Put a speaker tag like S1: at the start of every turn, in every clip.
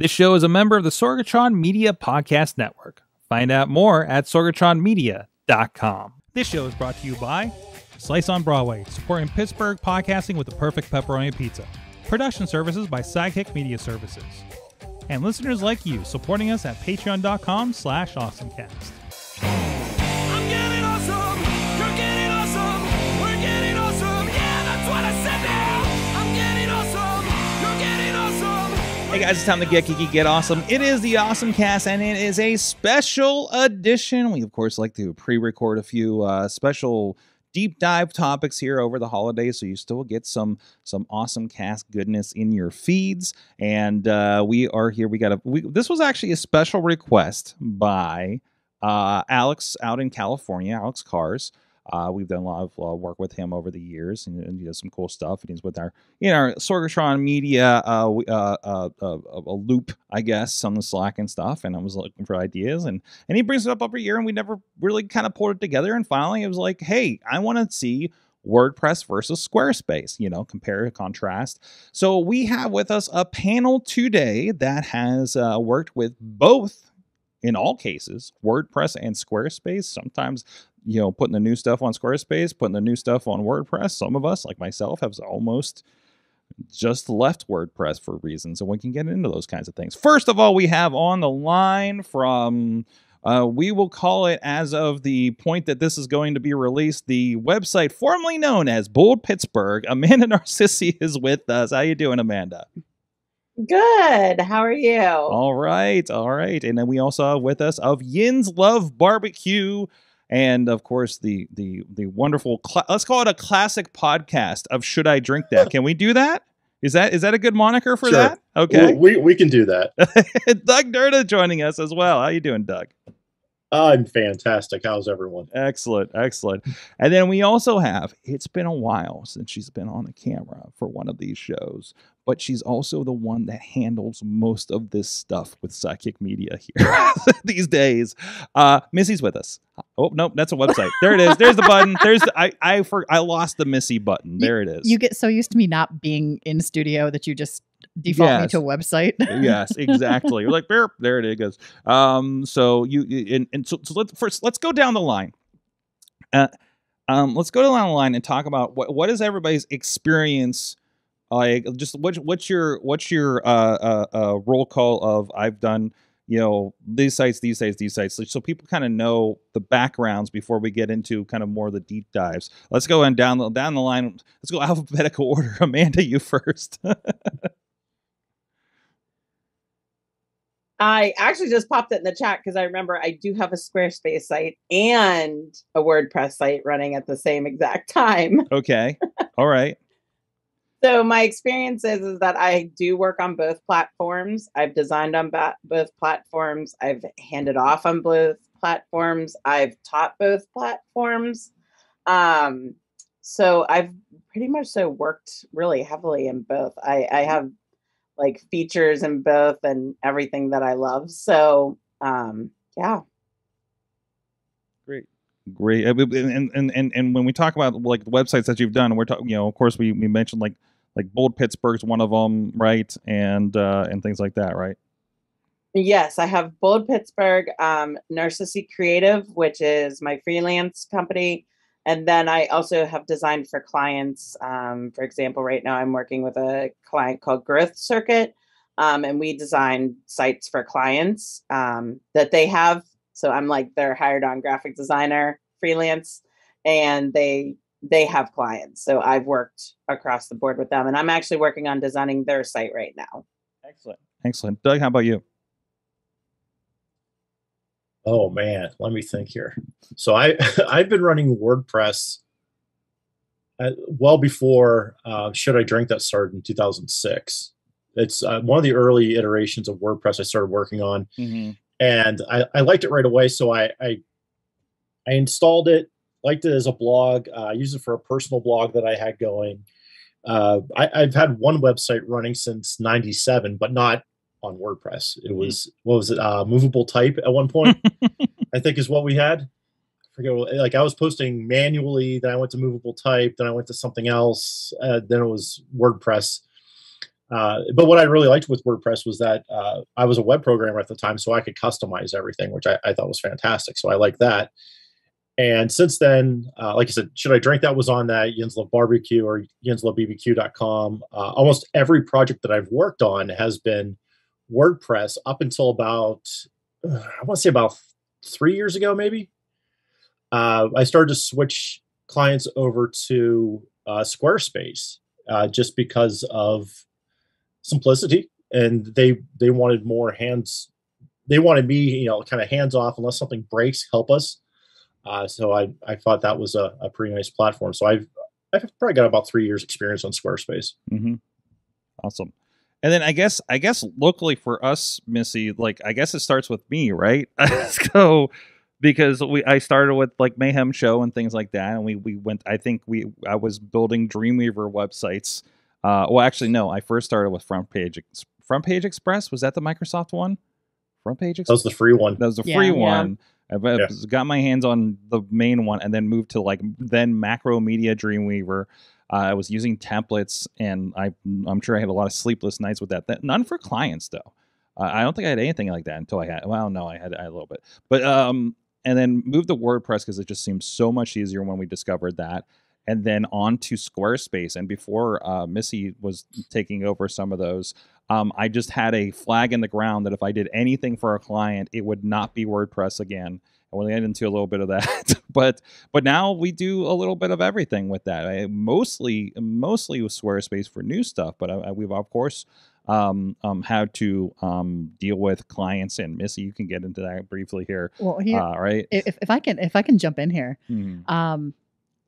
S1: This show is a member of the Sorgatron Media Podcast Network. Find out more at sorgatronmedia.com. This show is brought to you by Slice on Broadway, supporting Pittsburgh podcasting with the perfect pepperoni pizza. Production services by Sidekick Media Services. And listeners like you supporting us at patreon.com slash awesomecast. Hey guys, it's time to get geeky, get awesome. It is the Awesome Cast, and it is a special edition. We of course like to pre-record a few uh, special deep dive topics here over the holidays, so you still get some some awesome cast goodness in your feeds. And uh, we are here. We got a. We, this was actually a special request by uh, Alex out in California, Alex Cars. Uh, we've done a lot of uh, work with him over the years, and, and he does some cool stuff. And he's with our, you know, Sorgatron Media uh, uh, uh, uh, a loop, I guess, on the Slack and stuff. And I was looking for ideas, and and he brings it up every year, and we never really kind of pulled it together. And finally, it was like, hey, I want to see WordPress versus Squarespace, you know, compare contrast. So we have with us a panel today that has uh, worked with both in all cases, WordPress and Squarespace. Sometimes, you know, putting the new stuff on Squarespace, putting the new stuff on WordPress. Some of us, like myself, have almost just left WordPress for reasons, and we can get into those kinds of things. First of all, we have on the line from. Uh, we will call it as of the point that this is going to be released. The website formerly known as Bold Pittsburgh. Amanda Narcisi is with us. How you doing, Amanda?
S2: Good. How are you?
S1: All right, all right. And then we also have with us of Yinz Love Barbecue, and of course the the the wonderful. Cl- let's call it a classic podcast of Should I Drink That? Can we do that? Is that is that a good moniker for
S3: Sure.
S1: that? Okay.
S3: We, we can do that.
S1: Doug Derda joining us as well. How you doing, Doug?
S3: I'm fantastic. How's everyone?
S1: Excellent, excellent. And then we also have, it's been a while since she's been on the camera for one of these shows, but she's also the one that handles most of this stuff with Sidekick Media here these days. Uh, Missy's with us. Oh, nope, that's a website. There it is. There's the button. There's the, I, I, for, I lost the Missy button. There it is.
S4: You get so used to me not being in studio that you just default me to a website.
S1: yes, exactly. You're like, "Beep," there it goes. Um, so you you- and, and so, so let's first let's go down the line. Uh, um, let's go down the line and talk about what what is everybody's experience like. Just what what's your what's your uh, uh, uh, roll call of I've done you know these sites, these sites, these sites, so people kind of know the backgrounds before we get into kind of more of the deep dives. Let's go and down the down the line. Let's go alphabetical order. Amanda, you first.
S2: I actually just popped it in the chat because I remember I do have a Squarespace site and a WordPress site running at the same exact time.
S1: okay, all right.
S2: So my experience is, is that I do work on both platforms. I've designed on ba- both platforms. I've handed off on both platforms. I've taught both platforms. Um, so I've pretty much so worked really heavily in both. I, I have like features in both and everything that I love. So um, yeah.
S1: Great. Great. And, and, and, and, and when we talk about like the websites that you've done, we're talking, you know, of course we, we mentioned like, like Bold Pittsburgh's one of them, right? And, uh, and things like that, right?
S2: Yes, I have Bold Pittsburgh, um, Narcisi Creative, which is my freelance company. And then I also have designed for clients. Um, for example, right now I'm working with a client called Growth Circuit, um, and we design sites for clients um, that they have. So I'm like their hired on graphic designer, freelance, and they they have clients. So I've worked across the board with them, and I'm actually working on designing their site right now.
S1: Excellent. Excellent. Doug, how about you?
S3: Oh man, let me think here. So I I've been running WordPress uh, well before uh, Should I Drink That started in 2006. It's uh, one of the early iterations of WordPress I started working on,
S1: Mm-hmm.
S3: and I, I liked it right away. So I, I I installed it, liked it as a blog. Uh, I used it for a personal blog that I had going. Uh, I, I've had one website running since '97, but not on WordPress. It was what was it? Uh, movable type at one point, I think is what we had. I forget. What, like I was posting manually, then I went to movable type, then I went to something else, uh, then it was WordPress. Uh, but what I really liked with WordPress was that uh, I was a web programmer at the time, so I could customize everything, which I, I thought was fantastic. So I like that. And since then, uh, like I said, Should I Drink That was on that, Yinz Love Barbecue or YinzLoveBBQ.com. Uh, almost every project that I've worked on has been WordPress up until about, uh, I want to say about three years ago, maybe. Uh, I started to switch clients over to uh, Squarespace uh, just because of simplicity, and they they wanted more hands. They wanted me, you know, kind of hands off. Unless something breaks, help us. Uh, so I I thought that was a, a pretty nice platform. So I've I've probably got about three years experience on Squarespace.
S1: Mm-hmm. Awesome. And then I guess I guess locally for us, Missy, like I guess it starts with me, right? so because we I started with like Mayhem Show and things like that, and we we went. I think we I was building Dreamweaver websites. Uh, well, actually, no. I first started with Front Page Front Page Express. Was that the Microsoft one? Front Page
S3: That
S1: Express.
S3: was the free one.
S1: That was the
S4: Yeah.
S1: free
S4: Yeah.
S1: one. I've I've
S3: Yeah.
S1: got my hands on the main one and then moved to like then Macromedia Dreamweaver. Uh, I was using templates and I I'm sure I had a lot of sleepless nights with that. that none for clients though. Uh, I don't think I had anything like that until I had. Well, no, I had, I had a little bit, but um, and then moved to WordPress because it just seems so much easier when we discovered that. And then on to Squarespace. And before uh, Missy was taking over some of those, um, I just had a flag in the ground that if I did anything for a client, it would not be WordPress again. We'll get into a little bit of that, but but now we do a little bit of everything with that. I, mostly mostly with Squarespace for new stuff, but I, we've of course um, um, had to um, deal with clients. And Missy, you can get into that briefly here,
S4: Well, here,
S1: uh, right?
S4: if, if I can, if I can jump in here,
S1: Mhm.
S4: um,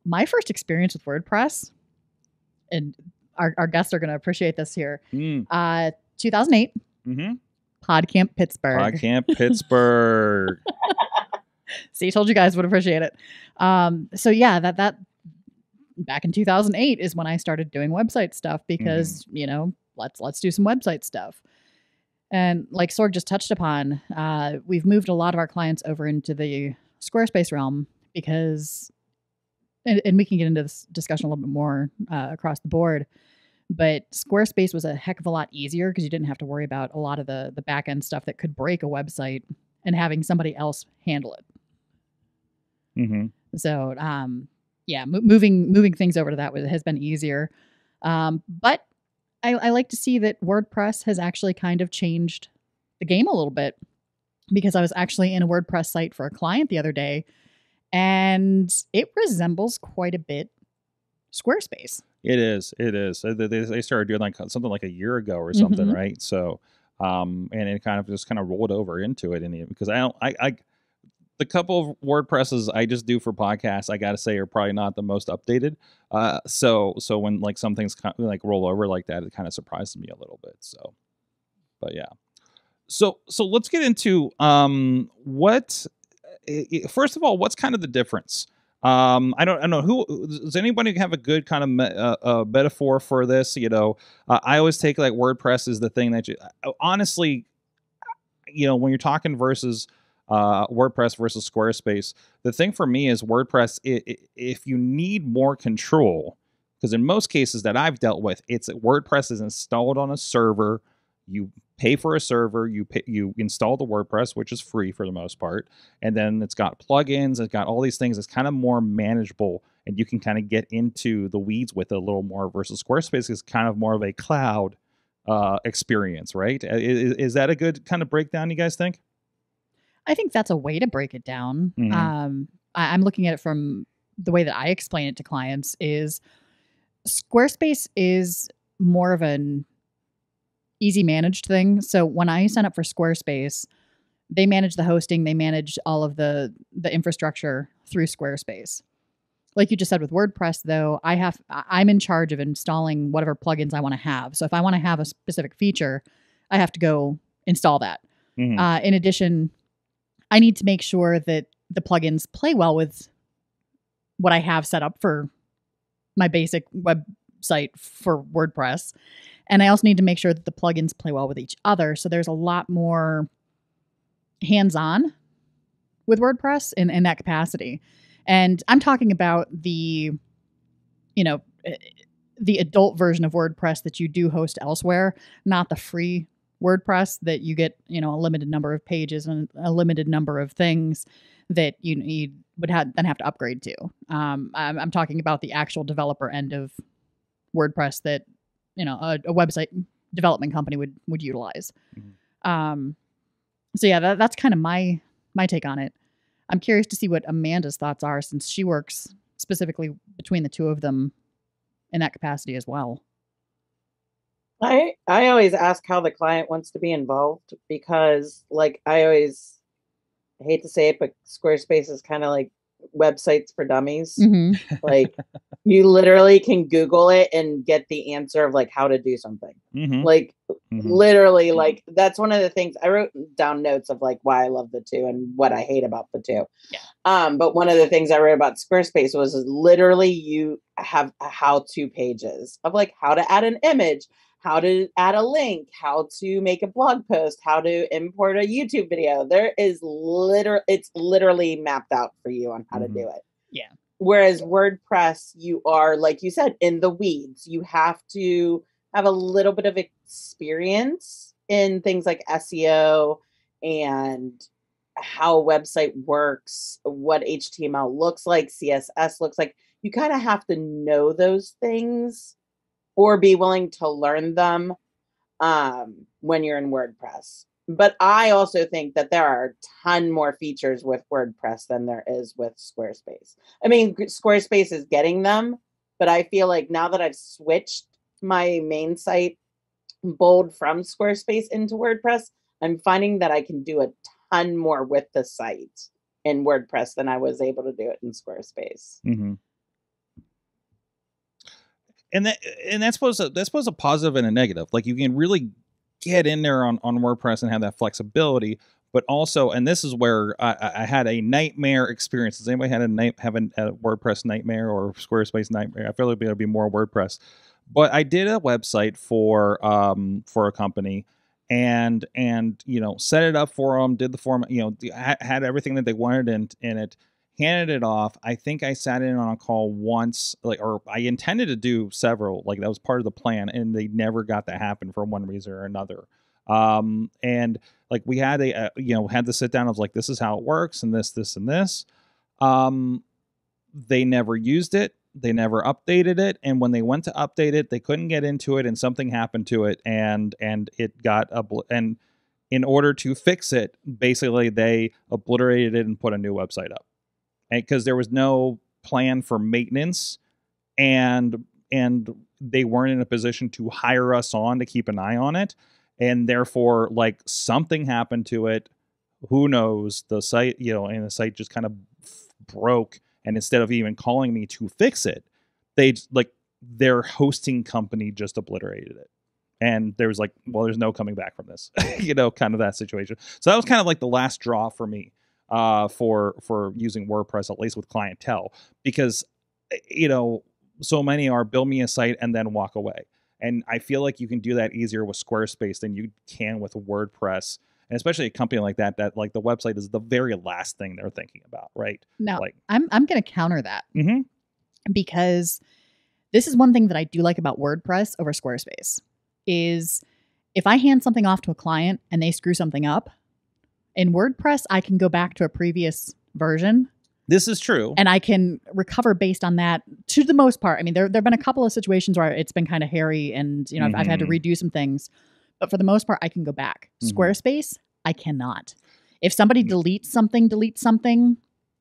S4: my first experience with WordPress, and our, our guests are going to appreciate this here.
S1: Mm,
S4: Uh, 2008,
S1: mhm.
S4: PodCamp Pittsburgh.
S1: PodCamp Pittsburgh.
S4: See, I told you guys would appreciate it. Um, so yeah, that that back in 2008 is when I started doing website stuff because you know let's let's do some website stuff. And like Sorg just touched upon, uh, we've moved a lot of our clients over into the Squarespace realm because, and, and we can get into this discussion a little bit more uh, across the board. But Squarespace was a heck of a lot easier because you didn't have to worry about a lot of the the back end stuff that could break a website and having somebody else handle it.
S1: Hmm
S4: So, um, yeah, mo- moving moving things over to that was, has been easier. Um, but I, I like to see that WordPress has actually kind of changed the game a little bit because I was actually in a WordPress site for a client the other day, and it resembles quite a bit Squarespace.
S1: It is. It is. They, they started doing like something like a year ago or something,
S4: Mhm.
S1: right? So, um, and it kind of just kind of rolled over into it, and because I don't, I, I, the couple of WordPresses I just do for podcasts, I got to say, are probably not the most updated. Uh, so so when like some things kind of like roll over like that, it kind of surprises me a little bit. So, but yeah. So so let's get into um what. First of all, what's kind of the difference? Um, I don't, I don't know who does anybody have a good kind of me, uh, uh, metaphor for this? You know, uh, I always take like WordPress is the thing that you uh, honestly, you know, when you're talking versus uh, WordPress versus Squarespace, the thing for me is WordPress. i i if you need more control, because in most cases that I've dealt with, it's WordPress is installed on a server. You pay for a server. You pay, you install the WordPress, which is free for the most part, and then it's got plugins. It's got all these things. It's kind of more manageable, and you can kind of get into the weeds with it a little more. Versus Squarespace is kind of more of a cloud uh, experience, right? Uh, Is, is that a good kind of breakdown? You guys think?
S4: I think that's a way to break it down.
S1: Mhm.
S4: Um, I, I'm looking at it from the way that I explain it to clients is Squarespace is more of an easy managed thing. So when I sign up for Squarespace, they manage the hosting, they manage all of the the infrastructure through Squarespace. Like you just said with WordPress though, I have I'm in charge of installing whatever plugins I want to have. So if I want to have a specific feature, I have to go install that.
S1: Mhm.
S4: Uh, in addition, I need to make sure that the plugins play well with what I have set up for my basic website for WordPress. And I also need to make sure that the plugins play well with each other. So there's a lot more hands on with WordPress in, in that capacity. And I'm talking about the, you know, eh, the adult version of WordPress that you do host elsewhere, not the free WordPress that you get, you know, a limited number of pages and a limited number of things that you, you would have then have to upgrade to. Um, I'm, I'm talking about the actual developer end of WordPress that you know a, a website development company would would utilize.
S1: Mhm.
S4: Um, so yeah, that, that's kind of my my take on it. I'm curious to see what Amanda's thoughts are since she works specifically between the two of them in that capacity as well.
S2: I I always ask how the client wants to be involved because like I always I hate to say it, but Squarespace is kind of like websites for dummies.
S4: Mm-hmm.
S2: like you literally can Google it and get the answer of like how to do something.
S1: Mhm,
S2: Like
S1: mhm.
S2: literally like that's one of the things I wrote down notes of like why I love the two and what I hate about the two.
S4: Yeah.
S2: Um, but one of the things I wrote about Squarespace was literally you have how to pages of like how to add an image, how to add a link, how to make a blog post, how to import a YouTube video. There is literally it's literally mapped out for you on how
S1: Mhm.
S2: to do it.
S4: Yeah.
S2: Whereas WordPress, you are like you said in the weeds. You have to have a little bit of experience in things like SEO and how a website works, what HTML looks like, CSS looks like. You kind of have to know those things or be willing to learn them um, when you're in WordPress. But I also think that there are a ton more features with WordPress than there is with Squarespace. I mean, Squarespace is getting them, but I feel like now that I've switched my main site bold from Squarespace into WordPress, I'm finding that I can do a ton more with the site in WordPress than I was able to do it in Squarespace.
S1: hmm And that and that's both a, that's both a positive and a negative. Like you can really get in there on, on WordPress and have that flexibility, but also, and this is where I, I- had a nightmare experience. Does anybody had a night have a, a WordPress nightmare or Squarespace nightmare? I feel like it'll be more WordPress, but I did a website for um for a company. And and you know set it up for them, did the form, you know, had everything that they wanted in in it, handed it off. I think I sat in on a call once, like, or I intended to do several, like that was part of the plan, and they never got to happen for one reason or another. Um, and like we had a, uh, you know, had to sit down of like, this is how it works, and this, this, and this. Um, they never used it. They never updated it, and when they went to update it, they couldn't get into it, and something happened to it, and and it got a and in order to fix it, basically they obliterated it and put a new website up because there was no plan for maintenance and and they weren't in a position to hire us on to keep an eye on it and therefore like something happened to it. Who knows? The site you know and the site just kind of broke and instead of even calling me to fix it they like their hosting company just obliterated it. And there was like well there's no coming back from this you know kind of that situation. So that was kind of like the last draw for me uh, for for using WordPress at least with clientele because eh, you know so many are build me a site and then walk away. And I feel like you can do that easier with Squarespace than you can with WordPress and especially a company like that that like the website is the very last thing they're thinking about right?
S4: Now,
S1: like
S4: I'm I'm going to counter that
S1: mhm
S4: because this is one thing that I do like about WordPress over Squarespace is if I hand something off to a client and they screw something up in WordPress, I can go back to a previous version
S1: this is true
S4: and I can recover based on that to the most part. I mean, there there've been a couple of situations where it's been kind of hairy and you know I've, I've had to
S1: Mhm.
S4: redo some things, but for the most part, I can go back.
S1: Mhm.
S4: Squarespace, I cannot. If somebody
S1: Mm.
S4: deletes something, deletes something,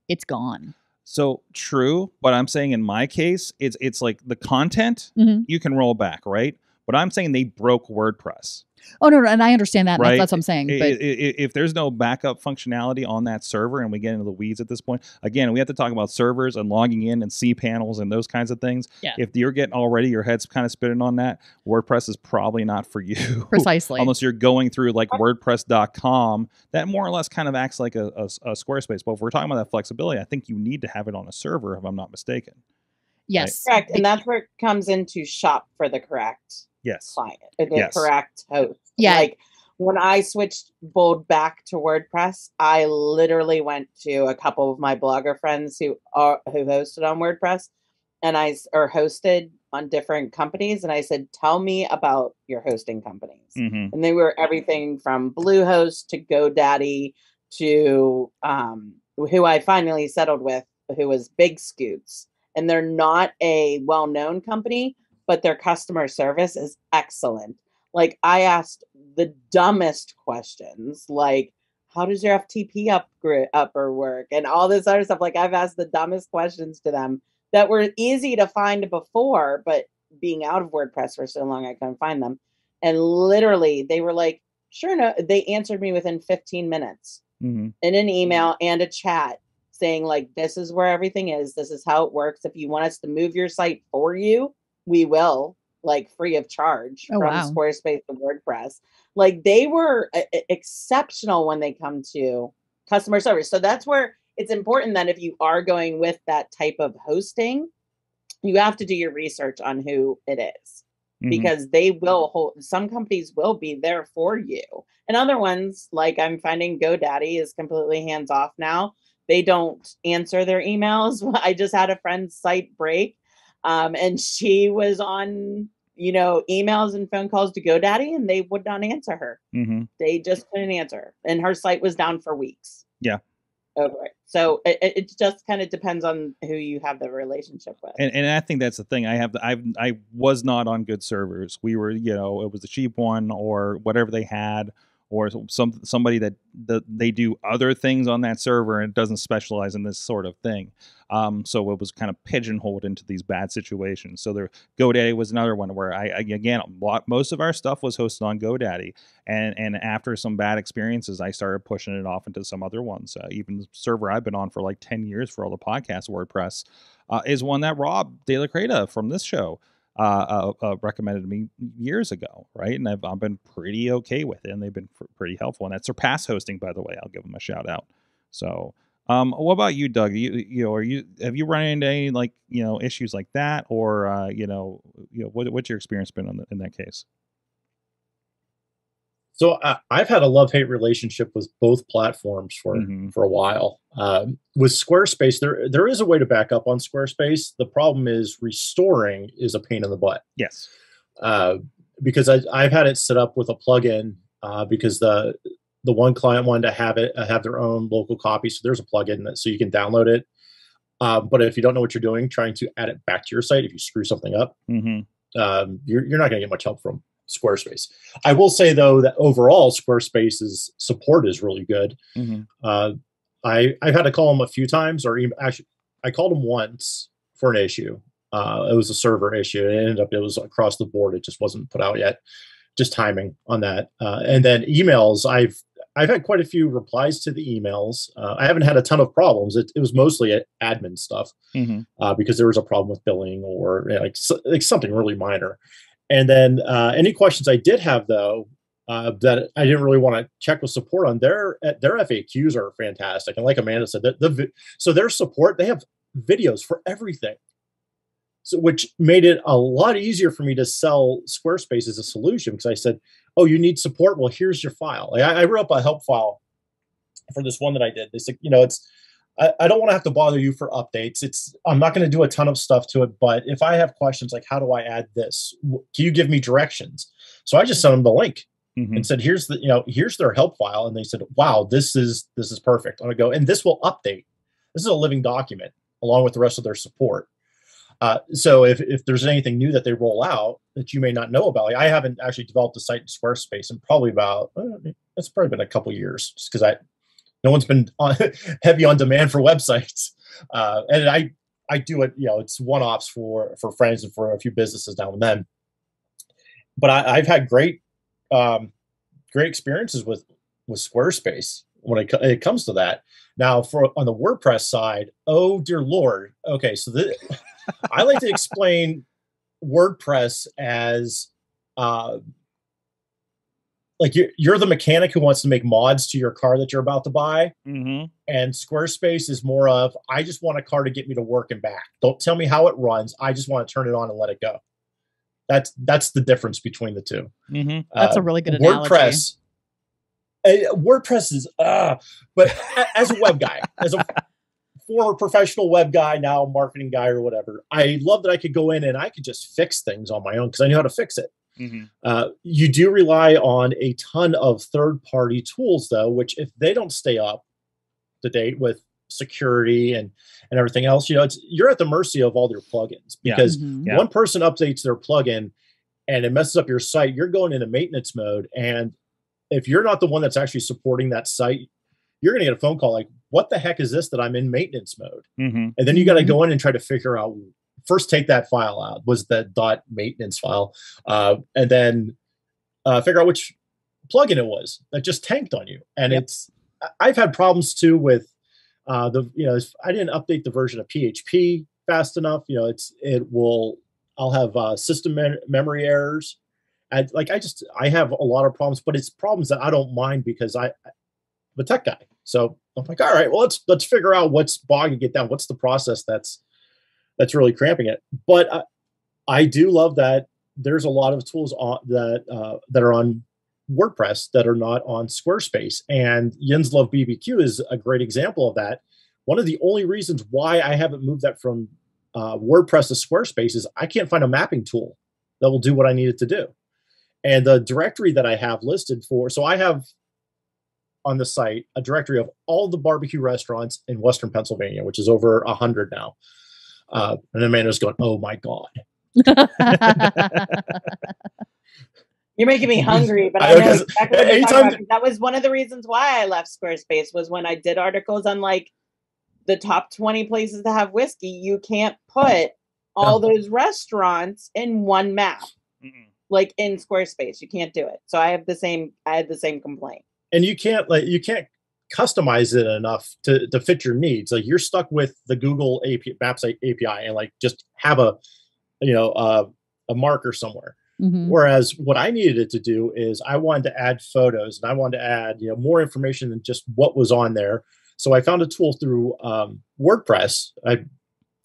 S4: it's gone.
S1: So true, but I'm saying in my case, it's it's like the content
S4: Mhm.
S1: you can roll back, right? But I'm saying they broke WordPress.
S4: Oh no, no, and I understand that.
S1: Right.
S4: That's, that's what I'm saying. But
S1: if there's no backup functionality on that server, and we get into the weeds at this point, again, we have to talk about servers and logging in and C panels and those kinds of things.
S4: Yeah.
S1: If you're getting already your head's kind of spinning on that, WordPress is probably not for you.
S4: precisely.
S1: Unless you're going through like WordPress.com, that more or less kind of acts like a, a, a Squarespace. But if we're talking about that flexibility, I think you need to have it on a server, if I'm not mistaken.
S4: Yes.
S2: Correct. And that's where it comes into shop for the correct
S1: Yes.
S2: client, or the
S1: Yes.
S2: correct host.
S4: Yeah.
S2: Like when I switched Bold back to WordPress, I literally went to a couple of my blogger friends who are who hosted on WordPress, and I or hosted, on different companies and I said, Tell me about your hosting companies.
S1: hmm
S2: And they were everything from Bluehost to GoDaddy to um, who I finally settled with, who was BigScoots. And they're not a well known company, but their customer service is excellent. Like, I asked the dumbest questions, like, how does your FTP upgrade upper work and all this other stuff? Like, I've asked the dumbest questions to them that were easy to find before, but being out of WordPress for so long, I couldn't find them. And literally, they were like, sure, no, they answered me within 15 minutes
S1: hmm
S2: in an email and a chat saying, like, this is where everything is. This is how it works. If you want us to move your site for you, we will, like, free of charge
S4: Oh,
S2: from
S4: wow.
S2: Squarespace and WordPress. Like, they were uh, exceptional when they come to customer service. So that's where it's important that if you are going with that type of hosting, you have to do your research on who it is
S1: Mhm.
S2: because they will hold some companies will be there for you and other ones like i'm finding godaddy is completely hands off now they don't answer their emails i just had a friend's site break um, and she was on you know emails and phone calls to godaddy and they would not answer her
S1: Mhm.
S2: they just couldn't answer and her site was down for weeks
S1: Yeah.
S2: over it so it, it it just kind of depends on who you have the relationship with
S1: and, and I think that's the thing. I have I I was not on good servers. We were, you know, it was the cheap one or whatever they had, or some somebody that that they do other things on that server and doesn't specialize in this sort of thing. Um, so it was kind of pigeonholed into these bad situations. So there, GoDaddy was another one where I, I again, lot, most of our stuff was hosted on GoDaddy, and and after some bad experiences, I started pushing it off into some other ones. Uh, even the server I've been on for like ten years for all the podcast WordPress uh, is one that Rob De La Creta from this show uh, uh, uh, recommended me years ago, right? And I've, I've been pretty okay with it, and they've been pr- pretty helpful. And that's Surpass Hosting, by the way. I'll give them a shout out. So, um, what about you, Doug? You, you know, are you have you run into any like you know issues like that, or uh, you know, you know, what, what's your experience been on the, in that case?
S3: So uh, I've had a love hate relationship with both platforms for
S1: Mhm.
S3: for a while. Um, with Squarespace, there there is a way to back up on Squarespace. The problem is restoring is a pain in the butt
S1: Yes.
S3: uh, because I, I've had it set up with a plugin uh, because the the one client wanted to have it uh, have their own local copy. So there's a plugin that so you can download it. Uh, but if you don't know what you're doing, trying to add it back to your site, if you screw something up,
S1: hmm
S3: um, you're, you're not going to get much help from Squarespace. I will say though that overall Squarespace's support is really good.
S1: hmm
S3: Uh, I I've had to call them a few times, or even actually I called them once for an issue. Uh, it was a server issue. It ended up it was across the board. It just wasn't put out yet. Just timing on that. Uh, and then emails. I've I've had quite a few replies to the emails. Uh, I haven't had a ton of problems. It, it was mostly admin stuff
S1: hmm
S3: uh, because there was a problem with billing or you know, like, so- like something really minor. And then uh, any questions I did have though uh, that I didn't really want to check with support on their uh, their FAQs are fantastic. And like Amanda said, the, the so their support they have videos for everything. So which made it a lot easier for me to sell Squarespace as a solution because I said, "Oh, you need support? Well, here's your file." Like I, I wrote up a help file for this one that I did. They said, you know, it's I, I don't want to have to bother you for updates. It's I'm not going to do a ton of stuff to it, but if I have questions like how do I add this, can you give me directions? So I just sent them the link
S1: hmm
S3: and said, here's the you know here's their help file, and they said, wow, this is this is perfect. I'm gonna go, and this will update. This is a living document along with the rest of their support. Uh, so if, if there's anything new that they roll out that you may not know about, like I haven't actually developed a site in Squarespace in probably about uh, it's probably been a couple years, just because I no one's been on, heavy on demand for websites, uh, and I I do it. You know, it's one offs for for friends and for a few businesses now and then. But I, I've had great um, great experiences with with Squarespace when it, it comes to that. Now, for on the WordPress side, oh dear lord. Okay, so the, I like to explain WordPress as uh, like you're, you're the mechanic who wants to make mods to your car that you're about to buy
S1: hmm
S3: and Squarespace is more of I just want a car to get me to work and back. Don't tell me how it runs. I just want to turn it on and let it go. That's that's the difference between the two.
S1: hmm
S4: That's
S3: Uh,
S4: a really good analogy.
S3: WordPress. uh, WordPress is uh but as a web guy, as a former professional web guy, now marketing guy or whatever. I love that I could go in and I could just fix things on my own because I knew how to fix it.
S1: Mhm.
S3: Uh, you do rely on a ton of third party tools, though, which if they don't stay up to date with security and and everything else, you know, it's you're at the mercy of all their plugins
S1: Yeah.
S3: because
S4: Mhm.
S1: Yeah.
S3: one person updates their plugin and it messes up your site, you're going into maintenance mode. And if you're not the one that's actually supporting that site, you're going to get a phone call like, "What the heck is this that I'm in maintenance mode?"
S1: Mhm.
S3: And then you got to
S4: Mhm.
S3: go in and try to figure out first take that file out was that dot maintenance file, uh, and then uh, figure out which plugin it was that just tanked on you. And
S1: Yep.
S3: it's I've had problems too with uh, the you know if I didn't update the version of PHP fast enough. You know, it's it will I'll have uh, system mem- memory errors. And like I just I have a lot of problems, but it's problems that I don't mind because I I'm a tech guy. So I'm like, all right, well let's let's figure out what's bogging it down. What's the process that's that's really cramping it? But I, I do love that there's a lot of tools on that uh, that are on WordPress that are not on Squarespace, and Yinz Love BBQ is a great example of that. One of the only reasons why I haven't moved that from uh, WordPress to Squarespace is I can't find a mapping tool that will do what I need it to do. And the directory that I have listed for, so I have on the site a directory of all the barbecue restaurants in Western Pennsylvania, which is over a hundred now. Uh, and Amanda's going, "Oh my god!"
S2: You're making me hungry, but
S3: I
S2: I
S3: know,
S2: know
S3: 'cause
S2: exactly what you're
S3: anytime-
S2: talking about. 'cause That was one of the reasons why I left Squarespace was when I did articles on like the top 20 places to have whiskey. You can't put all those restaurants in one map,
S1: Mhm.
S2: like in Squarespace. You can't do it. So I have the same. I had the same complaint.
S3: and you can't like you can't customize it enough to to fit your needs. Like you're stuck with the Google API, Maps API, and like just have a you know uh, a marker somewhere.
S4: Mhm.
S3: Whereas what I needed it to do is I wanted to add photos and I wanted to add you know more information than just what was on there. So I found a tool through um, WordPress. I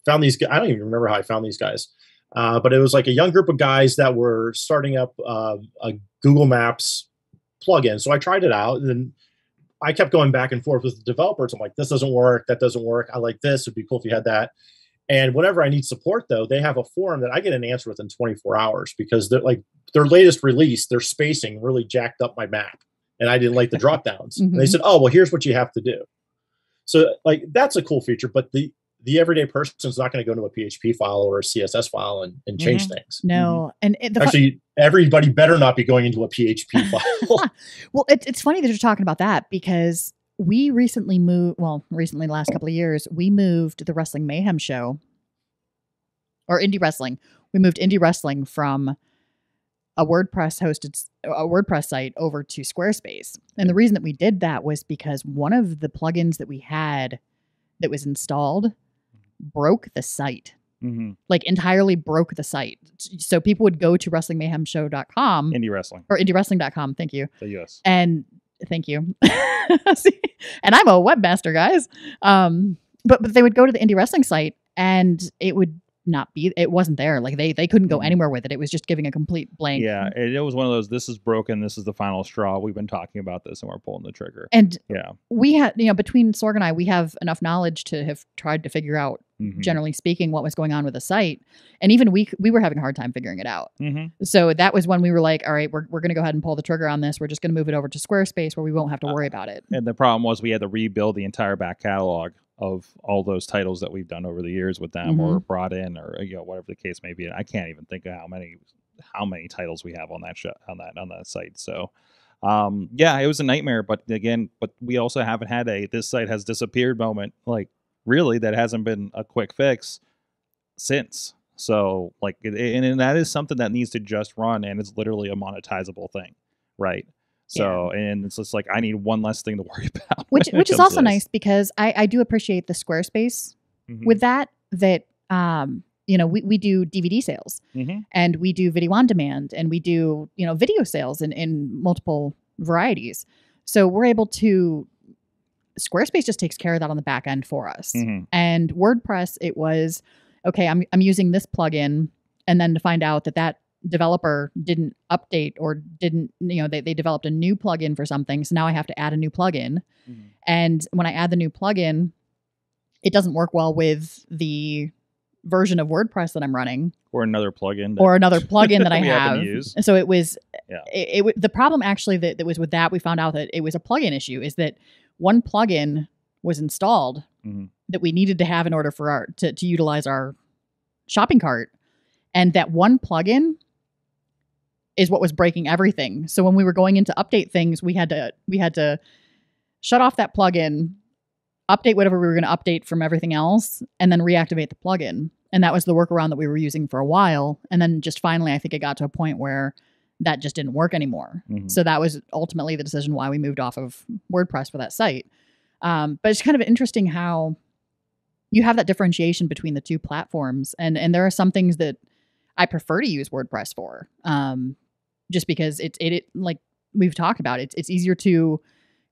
S3: found these. I don't even remember how I found these guys, uh, but it was like a young group of guys that were starting up uh, a Google Maps plugin. So I tried it out, and then I kept going back and forth with the developers. I'm like, this doesn't work. That doesn't work. I like this. It'd be cool if you had that. And whenever I need support, though, they have a forum that I get an answer within 24 hours because they're like their latest release, their spacing really jacked up my map, and I didn't like the drop downs. And They
S4: mm-hmm.
S3: said, "Oh, well, here's what you have to do." So, like, that's a cool feature, but the the everyday person is not going to go into a PHP file or a CSS file and, and change mm-hmm. things.
S4: No, mm-hmm. and it, the
S3: Actually, everybody better not be going into a PHP file.
S4: well, it, it's funny that you're talking about that because we recently moved. Well, recently, the last couple of years, we moved the Wrestling Mayhem show or indie wrestling. We moved indie wrestling from a WordPress hosted a WordPress site over to Squarespace. And the reason that we did that was because one of the plugins that we had that was installed broke the site.
S1: Mhm.
S4: Like entirely broke the site. So people would go to wrestlingmayhemshow.com
S1: Indie wrestling,
S4: or indiewrestling.com, thank you.
S1: the US.
S4: And thank you. See, and I'm a webmaster, guys. Um, but but they would go to the indie wrestling site and it would not be it wasn't there. Like they they couldn't go
S1: Mhm.
S4: anywhere with it. It was just giving a complete blank.
S1: Yeah, it, it was one of those. This is broken. This is the final straw. We've been talking about this, and we're pulling the trigger.
S4: And
S1: Yeah.
S4: we had, you know, between Sorg and I, we have enough knowledge to have tried to figure out,
S1: Mhm.
S4: generally speaking, what was going on with the site. And even we we were having a hard time figuring it out.
S1: Mhm.
S4: So that was when we were like, all right, we're, we're going to go ahead and pull the trigger on this. We're just going to move it over to Squarespace where we won't have to
S1: Uh,
S4: worry about it.
S1: And the problem was we had to rebuild the entire back catalog of all those titles that we've done over the years with them, or brought in, or you know whatever the case may be. And I can't even think of how many how many titles we have on that show on that on that site. So. Um, yeah, it was a nightmare, but again, but we also haven't had a this site has disappeared moment. Like, really, that hasn't been a quick fix since. So, like, and, and that is something that needs to just run, and it's literally a monetizable thing, right? So, and it's just like I need one less thing to worry about.
S4: which which is also nice because I, I do appreciate the Squarespace
S1: Mhm.
S4: with that that um you know we, we do DVD sales
S1: Mhm.
S4: and we do video on demand and we do you know video sales in, in multiple varieties so we're able to Squarespace just takes care of that on the back end for us
S1: Mhm.
S4: and WordPress it was okay I'm I'm using this plugin and then to find out that that developer didn't update or didn't you know they, they developed a new plugin for something so now I have to add a new plugin
S1: Mhm.
S4: and when I add the new plugin, it doesn't work well with the version of WordPress that I'm running
S1: or another plugin that-
S4: or another plugin that I have. And so it was
S1: Yeah.
S4: it, it the problem actually that, that was with that we found out that it was a plugin issue is that one plugin was installed
S1: Mhm.
S4: that we needed to have in order for our to, to utilize our shopping cart. And that one plugin is what was breaking everything. So when we were going in to update things we had to we had to shut off that plugin update whatever we were going to update from everything else and then reactivate the plugin. And that was the workaround that we were using for a while. And then just finally i think it got to a point where that just didn't work anymore.
S1: Mhm.
S4: so that was ultimately the decision why we moved off of wordpress for that site. Um, but it's kind of interesting how you have that differentiation between the two platforms and and there are some things that i prefer to use wordpress for um, just because it, it it like we've talked about it's it's easier to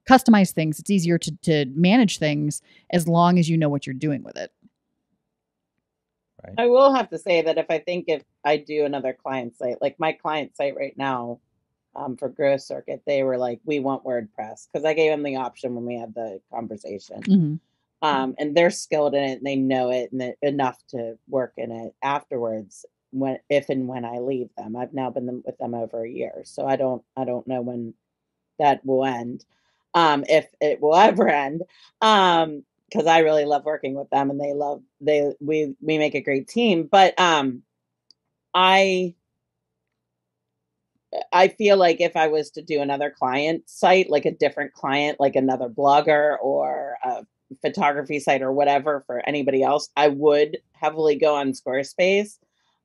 S4: customize things it's easier to to manage things as long as you know what you're doing with it
S2: I will have to say that if I think if I do another client site, like my client site right now, um, for Grow Circuit, they were like, "We want WordPress," because I gave them the option when we had the conversation.
S4: Mhm.
S2: Um, and they're skilled in it and they know it and it, enough to work in it afterwards. When if and when I leave them, I've now been with them over a year, so I don't I don't know when that will end, um, if it will ever end. Um, because I really love working with them and they love they we we make a great team. But um I I feel like if I was to do another client site, like a different client, like another blogger or a photography site or whatever for anybody else, I would heavily go on Squarespace.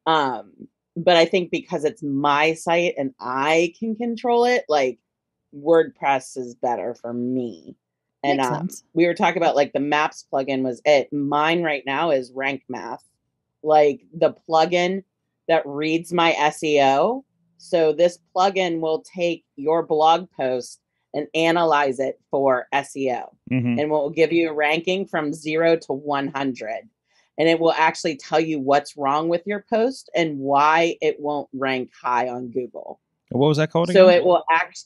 S2: Um, but I think because it's my site and I can control it, like WordPress is better for me. And
S4: Makes
S2: um,
S4: sense.
S2: we were talking about like the maps plugin was it. Mine right now is Rank Math, like the plugin that reads my SEO. So this plugin will take your blog post and analyze it for SEO
S1: Mhm.
S2: and will give you a ranking from zero to 100. And it will actually tell you what's wrong with your post and why it won't rank high on Google.
S1: What was that called
S2: So it will act.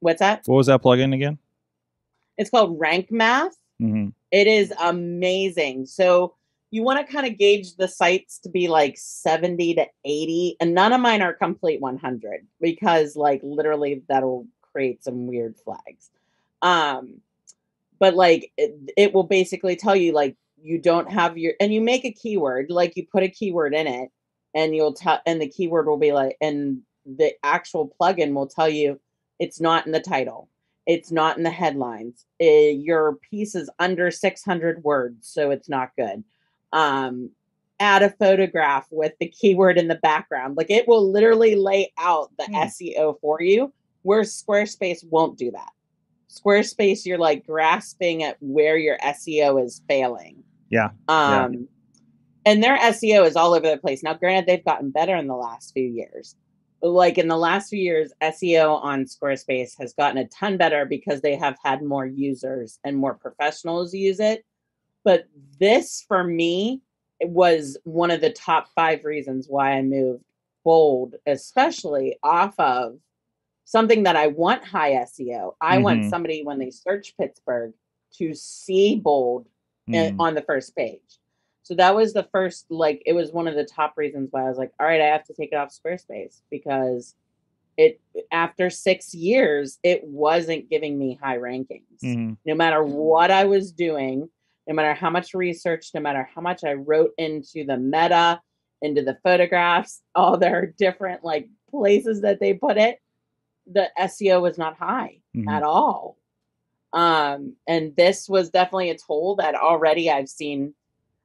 S2: What's that?
S1: what was that plugin again?
S2: It's called Rank Math.
S1: hmm
S2: It is amazing. So you want to kind of gauge the sites to be like 70 to 80 and none of mine are complete 100 because like literally that'll create some weird flags. Um but like it, it will basically tell you like you don't have your and you make a keyword like you put a keyword in it and you'll tell and the keyword will be like and the actual plugin will tell you it's not in the title it's not in the headlines Eh, your piece is under 600 words so it's not good um add a photograph with the keyword in the background like it will literally lay out the
S1: Hmm.
S2: seo for you where squarespace won't do that squarespace you're like grasping at where your seo is failing
S1: Yeah.
S2: um
S1: Yeah.
S2: and their seo is all over the place now granted they've gotten better in the last few years like in the last few years seo on squarespace has gotten a ton better because they have had more users and more professionals use it but this for me it was one of the top five reasons why i moved bold especially off of something that i want high seo i want
S1: Mhm.
S2: somebody when they search pittsburgh to see bold
S1: Mhm.
S2: uh, on the first page. So that was the first, like, it was one of the top reasons why I was like, all right, I have to take it off Squarespace because it, after six years, it wasn't giving me high rankings.
S1: Mhm.
S2: No matter what I was doing, no matter how much research, no matter how much I wrote into the meta, into the photographs, all their different like places that they put it, the SEO was not high
S1: Mhm.
S2: at all. Um, and this was definitely a tool that already I've seen.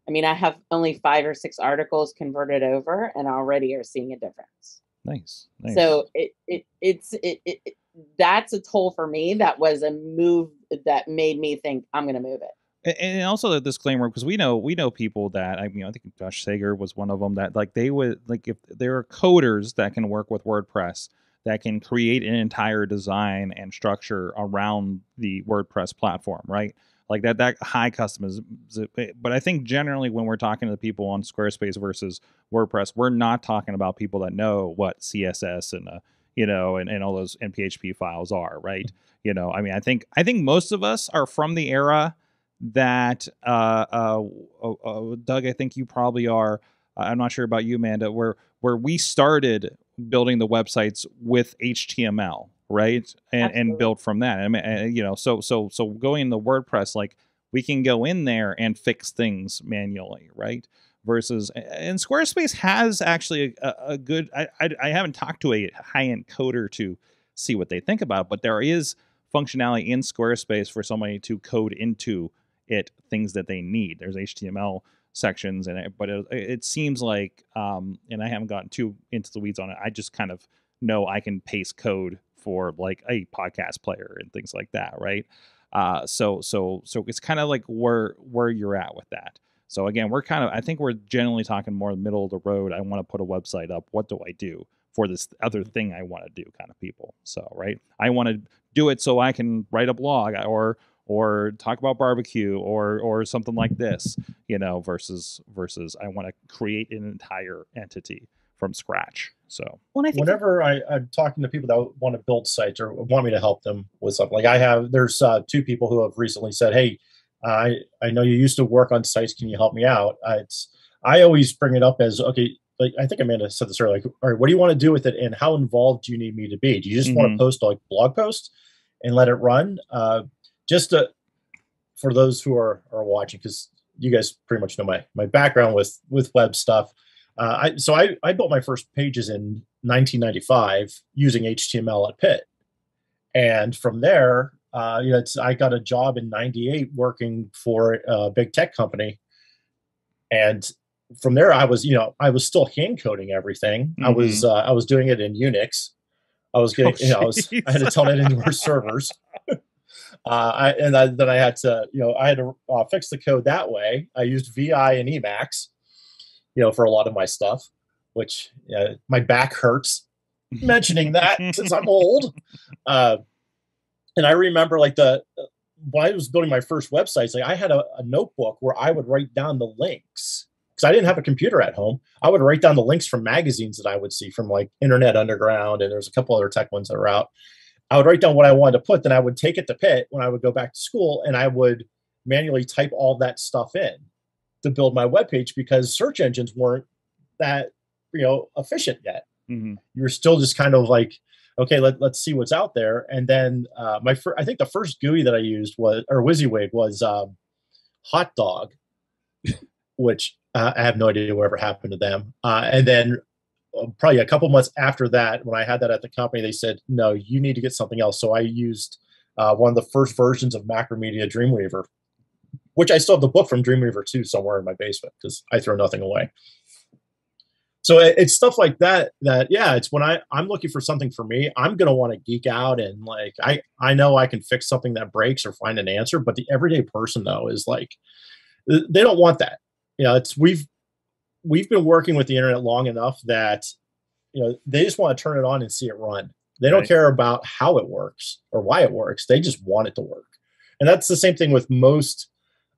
S2: I mean, I have only five or six articles converted over, and already are seeing a difference.
S1: Nice. nice.
S2: So it it it's it, it, it that's a toll for me. That was a move that made me think I'm going to move it.
S1: And also the disclaimer because we know we know people that I mean I think Josh Sager was one of them that like they would like if there are coders that can work with WordPress that can create an entire design and structure around the WordPress platform, right? Like that that high customization. But I think generally when we're talking to the people on Squarespace versus WordPress, we're not talking about people that know what CSS and uh, you know and, and all those and PHP files are, right? You know, I mean, I think I think most of us are from the era that uh, uh, uh, Doug, I think you probably are. I'm not sure about you, Amanda. Where where we started building the websites with HTML, right, and and build from that. I mean, uh, you know, so so so going into WordPress, like we can go in there and fix things manually, right? Versus and Squarespace has actually a, a good. I, I I haven't talked to a high end coder to see what they think about, it, but there is functionality in Squarespace for somebody to code into it things that they need. There's HTML sections and it, but it, it seems like um and I haven't gotten too into the weeds on it. I just kind of know I can paste code for like a podcast player and things like that, right? Uh so so so it's kind of like where where you're at with that. So again, we're kind of I think we're generally talking more middle of the road. I want to put a website up. What do I do for this other thing I want to do kind of people. So, right? I want to do it so I can write a blog or or talk about barbecue or or something like this, you know, versus versus I want to create an entire entity from scratch. So,
S4: Well, I think
S3: whenever I, I'm talking to people that want to build sites or want me to help them with something, like I have, there's uh, two people who have recently said, "Hey, I I know you used to work on sites. Can you help me out?" Uh, it's I always bring it up as okay. Like I think Amanda said this earlier. Like, all right, what do you want to do with it, and how involved do you need me to be? Do you just want
S1: Mhm.
S3: to post like blog posts and let it run? Uh, just to, for those who are are watching, because you guys pretty much know my my background with with web stuff. Uh, I, so I, I built my first pages in 1995 using HTML at Pitt, and from there, uh, you know, it's, I got a job in '98 working for a big tech company, and from there, I was, you know, I was still hand coding everything. I was, uh, I was doing it in Unix. I was getting,
S1: Oh,
S3: you know, I, was, I had to telnet into our servers. Uh, I, and I, then I had to, you know, I had to uh, fix the code that way. I used VI and Emacs, you know, for a lot of my stuff, which uh, my back hurts mentioning that since I'm old. Uh, and I remember like the when I was building my first websites, like I had a, a notebook where I would write down the links because I didn't have a computer at home. I would write down the links from magazines that I would see from like Internet Underground, and there's a couple other tech ones that are out. I would write down what I wanted to put, then I would take it to Pitt when I would go back to school, and I would manually type all that stuff in to build my webpage because search engines weren't that you know efficient yet.
S1: Mhm.
S3: you were still just kind of like okay let, let's see what's out there. And then uh, my fir- i think the first gui that i used was or WYSIWYG was um, HotDog which uh, i have no idea whatever happened to them. Uh, and then uh, probably a couple months after that when i had that at the company they said no you need to get something else. So i used uh, one of the first versions of macromedia dreamweaver which i still have the book from dreamweaver 2 somewhere in my basement because i throw nothing away. So it, it's stuff like that that yeah it's when i i'm looking for something for me i'm going to want to geek out and like i i know i can fix something that breaks or find an answer but the everyday person though is like they don't want that. You know it's we've we've been working with the internet long enough that you know they just want to turn it on and see it run. They don't
S1: Right.
S3: care about how it works or why it works they just want it to work. And that's the same thing with most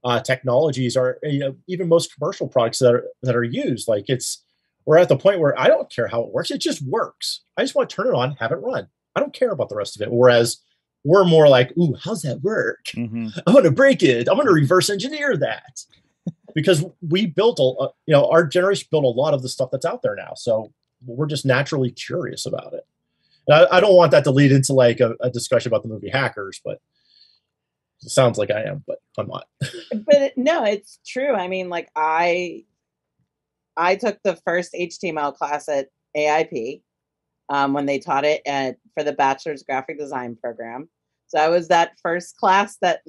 S3: uh, technologies are you know even most commercial products that are that are used like it's we're at the point where I don't care how it works. It just works. I just want to turn it on, have it run. I don't care about the rest of it. Whereas we're more like, ooh, how's that work?
S1: Mhm.
S3: I'm going to break it. I'm going to reverse engineer that. because we built a, a- you know, our generation built a lot of the stuff that's out there now. So we're just naturally curious about it. And I, I don't want that to lead into like a, a discussion about the movie Hackers, but it sounds like I am, but I'm not.
S2: but no, it's true. I mean, like I, I took the first HTML class at AIP um, when they taught it at for the bachelor's graphic design program. So I was that first class that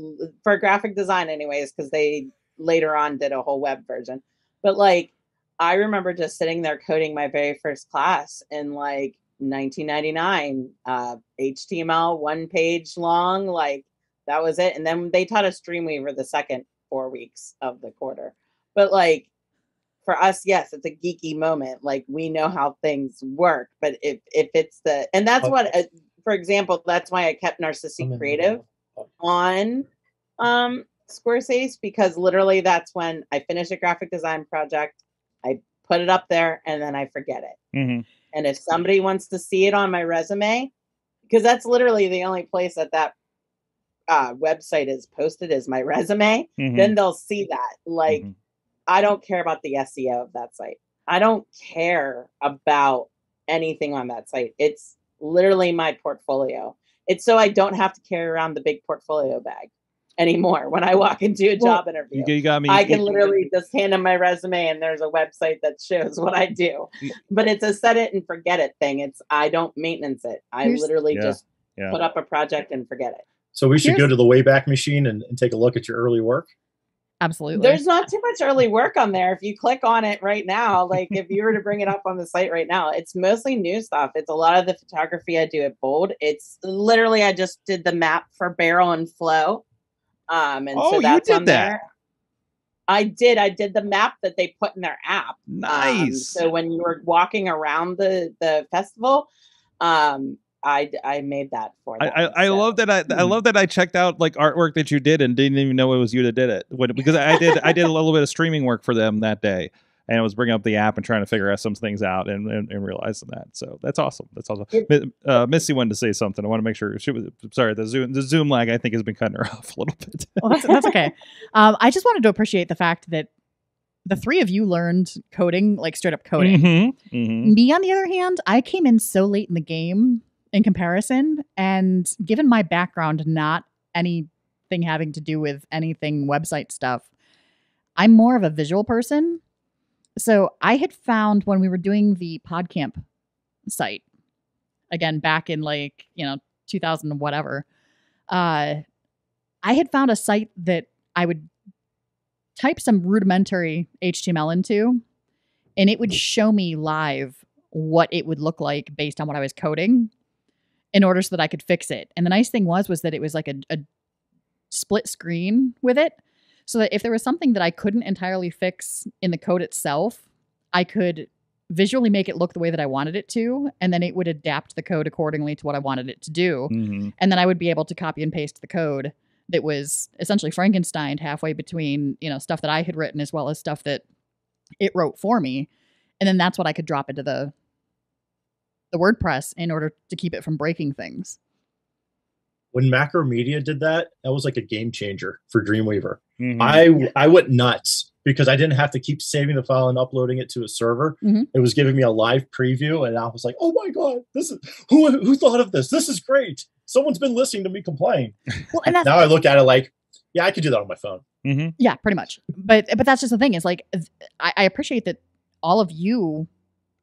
S2: for graphic design, anyways, because they later on did a whole web version. But like, I remember just sitting there coding my very first class in like 1999, uh, HTML, one page long, like that was it. And then they taught us Dreamweaver the second four weeks of the quarter. But like for us, yes, it's a geeky moment. Like we know how things work, but if if it's the and that's what, uh, for example, that's why I kept Narcisi Creative on um Squarespace because literally that's when I finish a graphic design project, I put it up there, and then I forget it.
S1: Mhm.
S2: And if somebody wants to see it on my resume, because that's literally the only place that that uh, website is posted as my resume,
S1: Mhm,
S2: then they'll see that. Like,
S1: mhm.
S2: I don't care about the SEO of that site. I don't care about anything on that site. It's literally my portfolio. It's so I don't have to carry around the big portfolio bag anymore when I walk into a
S4: Well,
S2: job interview.
S1: you, you got me.
S2: I can literally just hand them my resume and there's a website that shows what I do. But it's a set it and forget it thing. It's I don't maintenance it. I
S4: Here's-
S2: literally
S1: Yeah,
S2: just
S1: yeah.
S2: put up a project and forget it.
S3: So we should go to the Wayback Machine and, and take a look at your early work.
S4: Absolutely.
S2: There's not too much early work on there. If you click on it right now, like if you were to bring it up on the site right now, it's mostly new stuff. It's a lot of the photography I do at Bold. It's literally I just did the map for Barrel and Flow. Um and
S1: Oh,
S2: so
S1: you did
S2: on
S1: that.
S2: there. I did. I did the map that they put in their app. Um,
S1: Nice.
S2: so when you were walking around the the festival, um, I d- I made that for
S1: I,
S2: them.
S1: I, I
S2: so-
S1: love that I, I love that I checked out like artwork that you did and didn't even know it was you that did it when, because I did I did a little bit of streaming work for them that day and I was bringing up the app and trying to figure out some things out and, and, and realizing that so that's awesome that's awesome Mi- uh, Missy wanted to say something I want to make sure she was sorry the zoom the zoom lag I think has been cutting her off a little bit
S4: well, that's, that's okay. Um, I just wanted to appreciate the fact that the three of you learned coding, like straight up coding.
S1: Mhm, mhm.
S4: Me, on the other hand, I came in so late in the game in comparison, and given my background, not anything having to do with anything website stuff, I'm more of a visual person. So I had found when we were doing the PodCamp site, again back in like you know 2000 whatever, uh, I had found a site that I would type some rudimentary HTML into, and it would show me live what it would look like based on what I was coding in order so that I could fix it. And the nice thing was was that it was like a, a split screen with it. So that if there was something that I couldn't entirely fix in the code itself, I could visually make it look the way that I wanted it to, and then it would adapt the code accordingly to what I wanted it to do.
S1: Mhm.
S4: And then I would be able to copy and paste the code that was essentially Frankenstein halfway between, you know, stuff that I had written as well as stuff that it wrote for me. And then that's what I could drop into the the WordPress in order to keep it from breaking things.
S3: When Macromedia did that, that was like a game changer for Dreamweaver.
S1: Mhm.
S3: I I went nuts because I didn't have to keep saving the file and uploading it to a server.
S4: Mhm.
S3: It was giving me a live preview, and I was like, "Oh my god, this is who who thought of this? This is great! Someone's been listening to me complain."
S4: Well, and
S3: now I look at it like, "Yeah, I could do that on my phone."
S1: Mhm.
S4: yeah, pretty much. But but that's just the thing is like I, I appreciate that all of you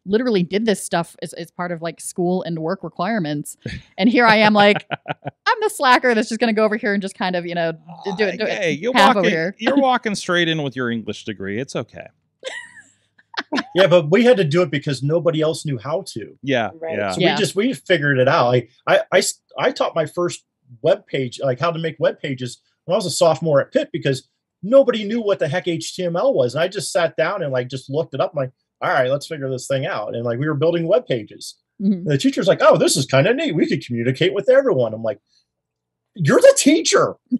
S4: literally did this stuff as, as part of like school and work requirements. And here I am like I'm the slacker that's just gonna go over here and just kind of, you know, d- do it, do
S1: hey,
S4: it
S1: you're
S4: half over
S1: walking,
S4: here.
S1: you're walking straight in with your English degree it's okay
S3: yeah, but we had to do it because nobody else knew how to.
S1: yeah
S2: Right.
S1: yeah
S3: So
S4: Yeah.
S3: we just we figured it out. I I I taught my first web page, like how to make web pages when I was a sophomore at Pitt because nobody knew what the heck HTML was. And I just sat down and like just looked it up. I'm like, all right, let's figure this thing out. And like we were building web pages.
S4: Mhm.
S3: And the teacher's like, oh, this is kind of neat. We could communicate with everyone. I'm like, you're the teacher.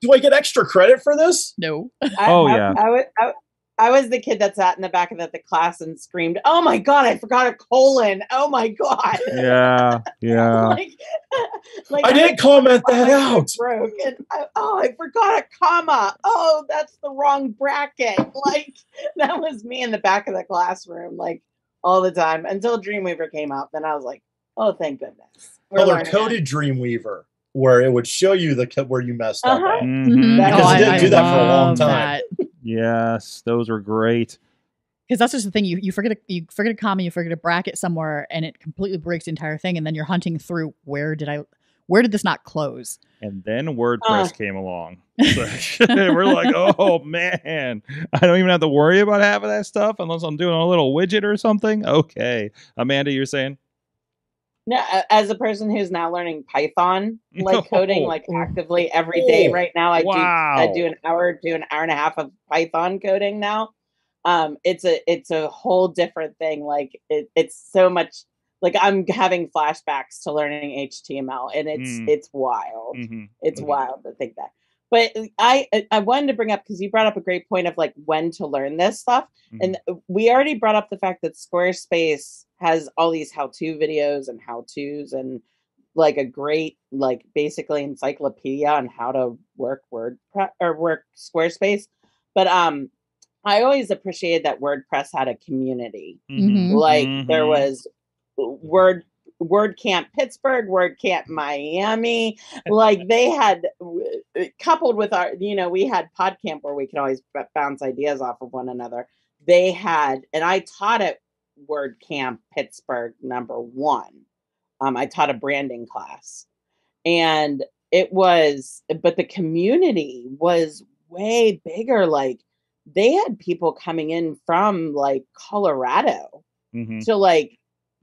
S3: Do I get extra credit for this?
S4: no.
S2: I,
S1: Oh,
S2: I-
S1: yeah.
S2: I, was I, I was the kid that sat in the back of the, the class and screamed, "Oh my god, I forgot a colon! Oh my god!"
S1: yeah yeah
S2: like, like
S3: I didn't comment that out.
S2: Broke and I, oh, I forgot a comma. Oh, that's the wrong bracket. Like that was me in the back of the classroom, like all the time until Dreamweaver came out. Then I was like, oh, thank goodness. We're
S3: Color coded Dreamweaver, where it would show you the co- where you messed up.
S2: Uh-huh.
S3: at.
S1: Mhm.
S2: That-
S4: Oh,
S2: Because it
S3: didn't do that for a long time.
S4: that.
S1: Yes those were great
S4: because that's just the thing you you forget a, you forget a comma you forget a bracket somewhere and it completely breaks the entire thing and then you're hunting through where did i where did this not close
S1: And then WordPress
S2: Uh.
S1: came along. We're like, oh man, I don't even have to worry about half of that stuff unless I'm doing a little widget or something. Okay. Amanda, you're saying?
S2: No, as a person who's now learning Python, like coding, like actively every day
S3: Oh,
S2: right now, I do I do an hour, do an hour and a half of Python coding now. Um, it's a it's a whole different thing. Like it, it's so much. Like I'm having flashbacks to learning HTML, and it's
S1: Mm.
S2: it's wild.
S1: Mhm.
S2: It's
S1: Mhm.
S2: wild to think that. But I I wanted to bring up because you brought up a great point of like when to learn this stuff, and we already brought up the fact that Squarespace has all these how-to videos and how-tos and like a great like basically encyclopedia on how to work WordPress or work Squarespace. But um I always appreciated that WordPress had a community.
S4: Mhm.
S2: Like there
S1: Mhm.
S2: was Word WordCamp Pittsburgh, WordCamp Miami. Like they had uh, coupled with our, you know, we had PodCamp where we could always b- bounce ideas off of one another. They had, and I taught at WordCamp Pittsburgh number one. Um, I taught a branding class, and it was, but the community was way bigger. Like they had people coming in from like Colorado
S1: Mhm.
S2: to like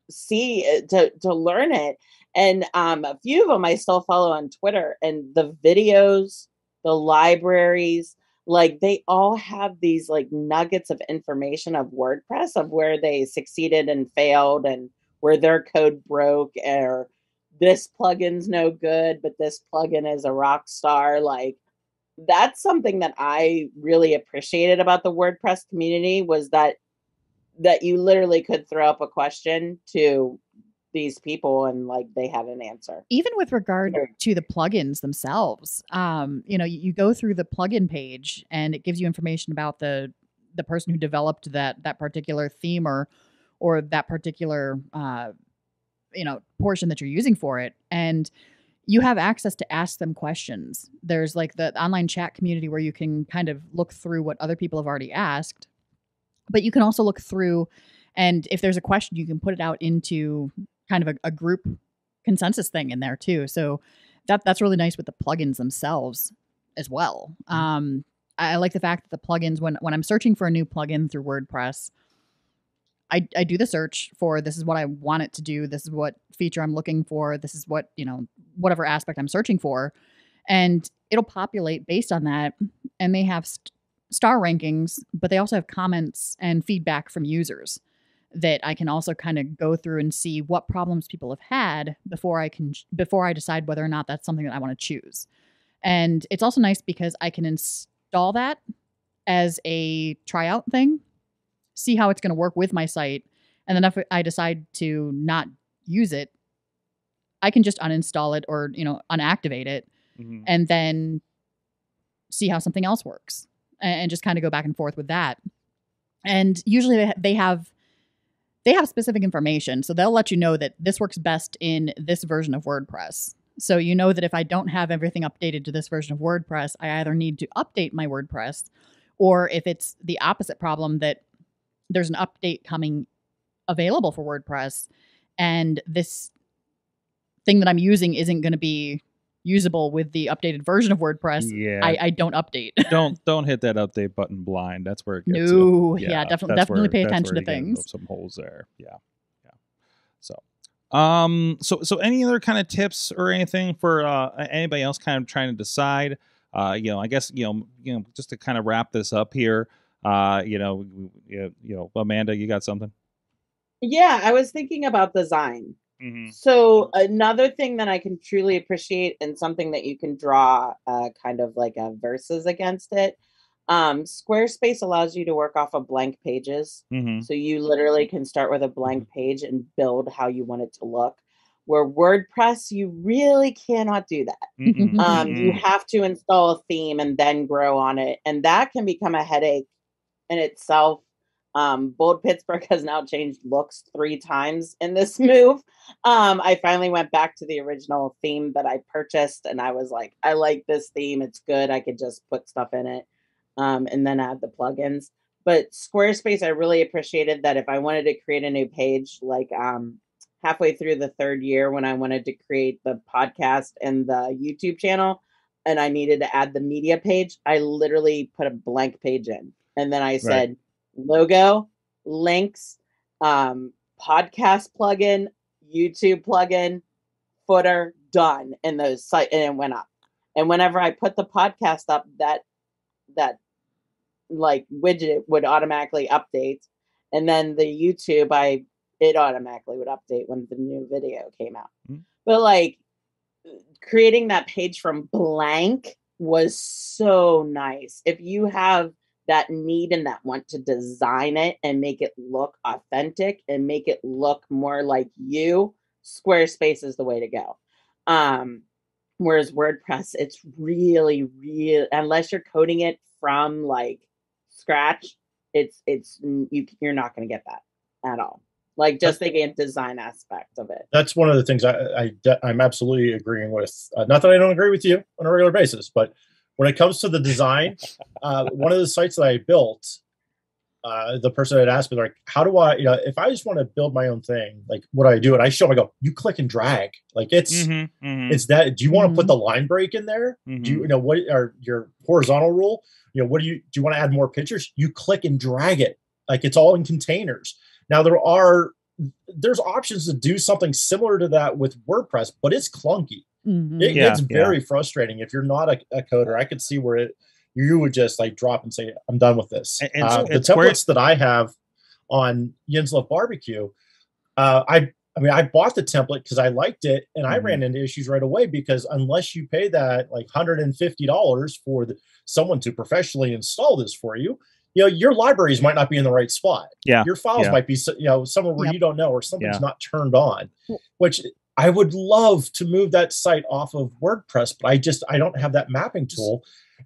S2: see to to learn it and um a few of them i still follow on twitter and the videos the libraries like they all have these like nuggets of information of wordpress of where they succeeded and failed and where their code broke or this plugin's no good but this plugin is a rock star like that's something that i really appreciated about the wordpress community was that that you literally could throw up a question to these people and like they had an answer.
S4: even with regard to the plugins themselves um you know you, you go through the plugin page and it gives you information about the the person who developed that that particular theme or or that particular uh you know portion that you're using for it. And you have access to ask them questions. There's like the online chat community where you can kind of look through what other people have already asked but you can also look through and if there's a question you can put it out into kind of a, a group consensus thing in there too so that that's really nice with the plugins themselves as well um I, I like the fact that the plugins when when i'm searching for a new plugin through wordpress I, I do the search for this is what I want it to do. This is what feature I'm looking for. This is what, you know, whatever aspect I'm searching for. And it'll populate based on that. And they have st- star rankings, but they also have comments and feedback from users that I can also kind of go through and see what problems people have had before I can before I decide whether or not that's something that I want to choose. And it's also nice because I can install that as a tryout thing, see how it's going to work with my site, and then if I decide to not use it, I can just uninstall it or you know unactivate it
S1: Mhm.
S4: and then see how something else works a- and, just kind of go back and forth with that and usually they have they have specific information so they'll let you know that this works best in this version of wordpress. So you know that if i don't have everything updated to this version of wordpress i either need to update my wordpress or if it's the opposite problem that there's an update coming available for wordpress and this thing that i'm using isn't going to be usable with the updated version of wordpress
S1: Yeah.
S4: I, I don't update
S1: don't don't hit that update button blind. That's where it gets you.
S4: no yeah, definitely definitely
S1: where-
S4: pay
S1: that's
S4: attention
S1: where
S4: to
S1: you get into
S4: things
S1: Some holes there. Yeah. Yeah. So um so so any other kind of tips or anything for uh anybody else kind of trying to decide uh you know I guess you know you know just to kind of wrap this up here uh you know you, you know Amanda you got something
S2: Yeah, I was thinking about design.
S1: Mm-hmm.
S2: So another thing that I can truly appreciate and something that you can draw uh, kind of like a verses against it. Um, Squarespace allows you to work off of blank pages.
S1: Mm-hmm.
S2: So you literally can start with a blank page and build how you want it to look. Where WordPress, you really cannot do that. Um, you have to install a theme and then grow on it, and that can become a headache in itself. Um, Bold Pittsburgh has now changed looks three times in this move. Um, I finally went back to the original theme that I purchased, and I was like, I like this theme. It's good. I could just put stuff in it, um, and then add the plugins. But Squarespace, I really appreciated that if I wanted to create a new page, like um, halfway through the third year when I wanted to create the podcast and the YouTube channel and I needed to add the media page, I literally put a blank page in. And then I said logo, links, um, podcast plugin, YouTube plugin, footer, done. And those site and it went up. And whenever I put the podcast up, that that like widget would automatically update. And then the YouTube, I it automatically would update when the new video came out.
S1: Mm.
S2: But like creating that page from blank was so nice. If you have that need and that want to design it and make it look authentic and make it look more like you, Squarespace is the way to go. Um, whereas WordPress, it's really, really unless you're coding it from like scratch, it's it's you you're not going to get that at all. Like just the game design aspect of it.
S3: That's one of the things I, I I'm absolutely agreeing with. Uh, not that I don't agree with you on a regular basis, but when it comes to the design, uh, one of the sites that I built, uh, the person had asked me like, "How do I? You know, if I just want to build my own thing, like what do I do?" And I show, 'em, I go, "You click and drag. Like it's
S1: Mhm, mhm,
S3: it's that. Do you want to put
S4: Mhm.
S3: the line break in there? Do you, you know what are your horizontal rule? You know what do you do? You want to add more pictures? You click and drag it. Like it's all in containers. Now there are there's options to do something similar to that with WordPress, but it's clunky.
S4: Mhm.
S3: It
S1: Yeah,
S3: gets very frustrating if you're not a, a coder. I could see where it you would just like drop and say, "I'm done with this."
S1: And- and
S3: uh, the
S1: it's where-
S3: templates that I have on Yinz Love Barbecue, uh, I I mean, I bought the template because I liked it, and I
S1: Mhm.
S3: ran into issues right away because unless you pay that like hundred and fifty dollars for the, someone to professionally install this for you, you know, your libraries might not be in the right spot.
S1: Yeah,
S3: your files
S1: yeah.
S3: might be, you know, somewhere where
S4: Yep.
S3: you don't know, or something's
S1: Yeah.
S3: not turned on. Which I would love to move that site off of WordPress, but I just I don't have that mapping tool.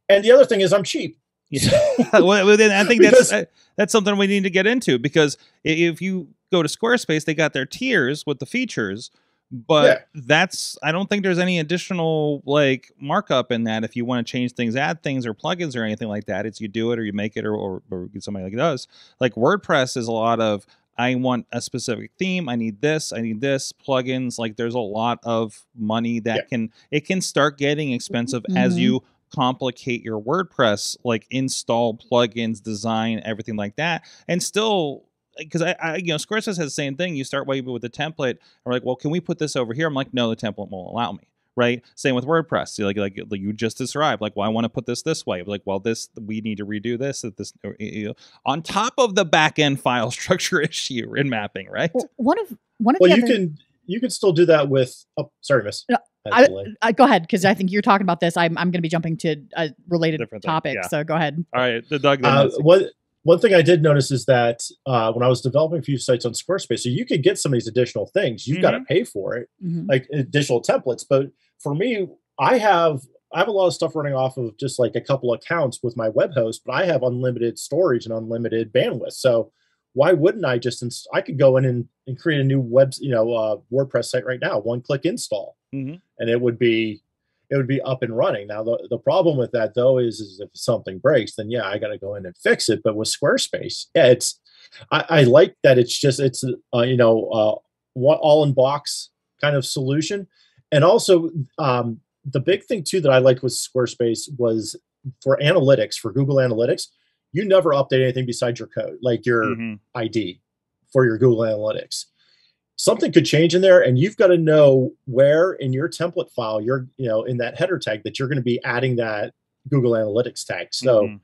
S3: And the other thing is, I'm cheap.
S1: Yeah. well, then I think
S3: Because-
S1: that's uh, that's something we need to get into because if you go to Squarespace, they got their tiers with the features, but
S3: Yeah.
S1: that's I don't think there's any additional like markup in that if you want to change things, add things, or plugins or anything like that. It's you do it or you make it or or, or somebody like does. Like WordPress is a lot of I want a specific theme. I need this. I need this plugins. Like there's a lot of money that
S3: Yeah.
S1: can it can start getting expensive as
S4: Mhm.
S1: you complicate your WordPress, like install plugins, design, everything like that, and still because I, I, you know, Squarespace has the same thing. You start maybe with the template, and we're like, well, can we put this over here? I'm like, no, the template won't allow me. Right. Same with WordPress. You're like, like, like you just described. Like, well, I want to put this this way. Like, well, this we need to redo this at this you know, on top of the back end file structure issue in mapping. Right.
S4: Well, one of one of
S3: Well,
S4: the
S3: you
S4: other,
S3: can you can still do that with. Oh, sorry, Miss.
S4: No,
S3: Had
S4: I- uh, go ahead because I think you're talking about this. I'm I'm going to be jumping to a related
S1: Different
S4: topic.
S1: yeah.
S4: So go ahead.
S1: All right. The Doug. then
S3: Uh,
S1: let's
S3: one one thing I did notice is that uh, when I was developing a few sites on Squarespace, so you could get some of these additional things. You've got to pay for it,
S4: Mhm.
S3: like additional templates. But for me, I have I have a lot of stuff running off of just like a couple accounts with my web host, but I have unlimited storage and unlimited bandwidth. So why wouldn't I just ins- I could go in and, and create a new web you know uh, WordPress site right now, one click install,
S1: Mhm.
S3: and it would be it would be up and running. Now the, the problem with that though is, is if something breaks, then yeah, I got to go in and fix it. But with Squarespace, yeah, it's I, I like that it's just it's uh, you know uh, one all in box kind of solution, and also um, the big thing too that I liked with Squarespace was for analytics for Google Analytics, you never update anything besides your code, like your
S1: Mhm.
S3: ID for your Google Analytics. Something could change in there, and you've got to know where in your template file you're, you know, in that header tag that you're going to be adding that Google Analytics tag. So
S1: Mhm.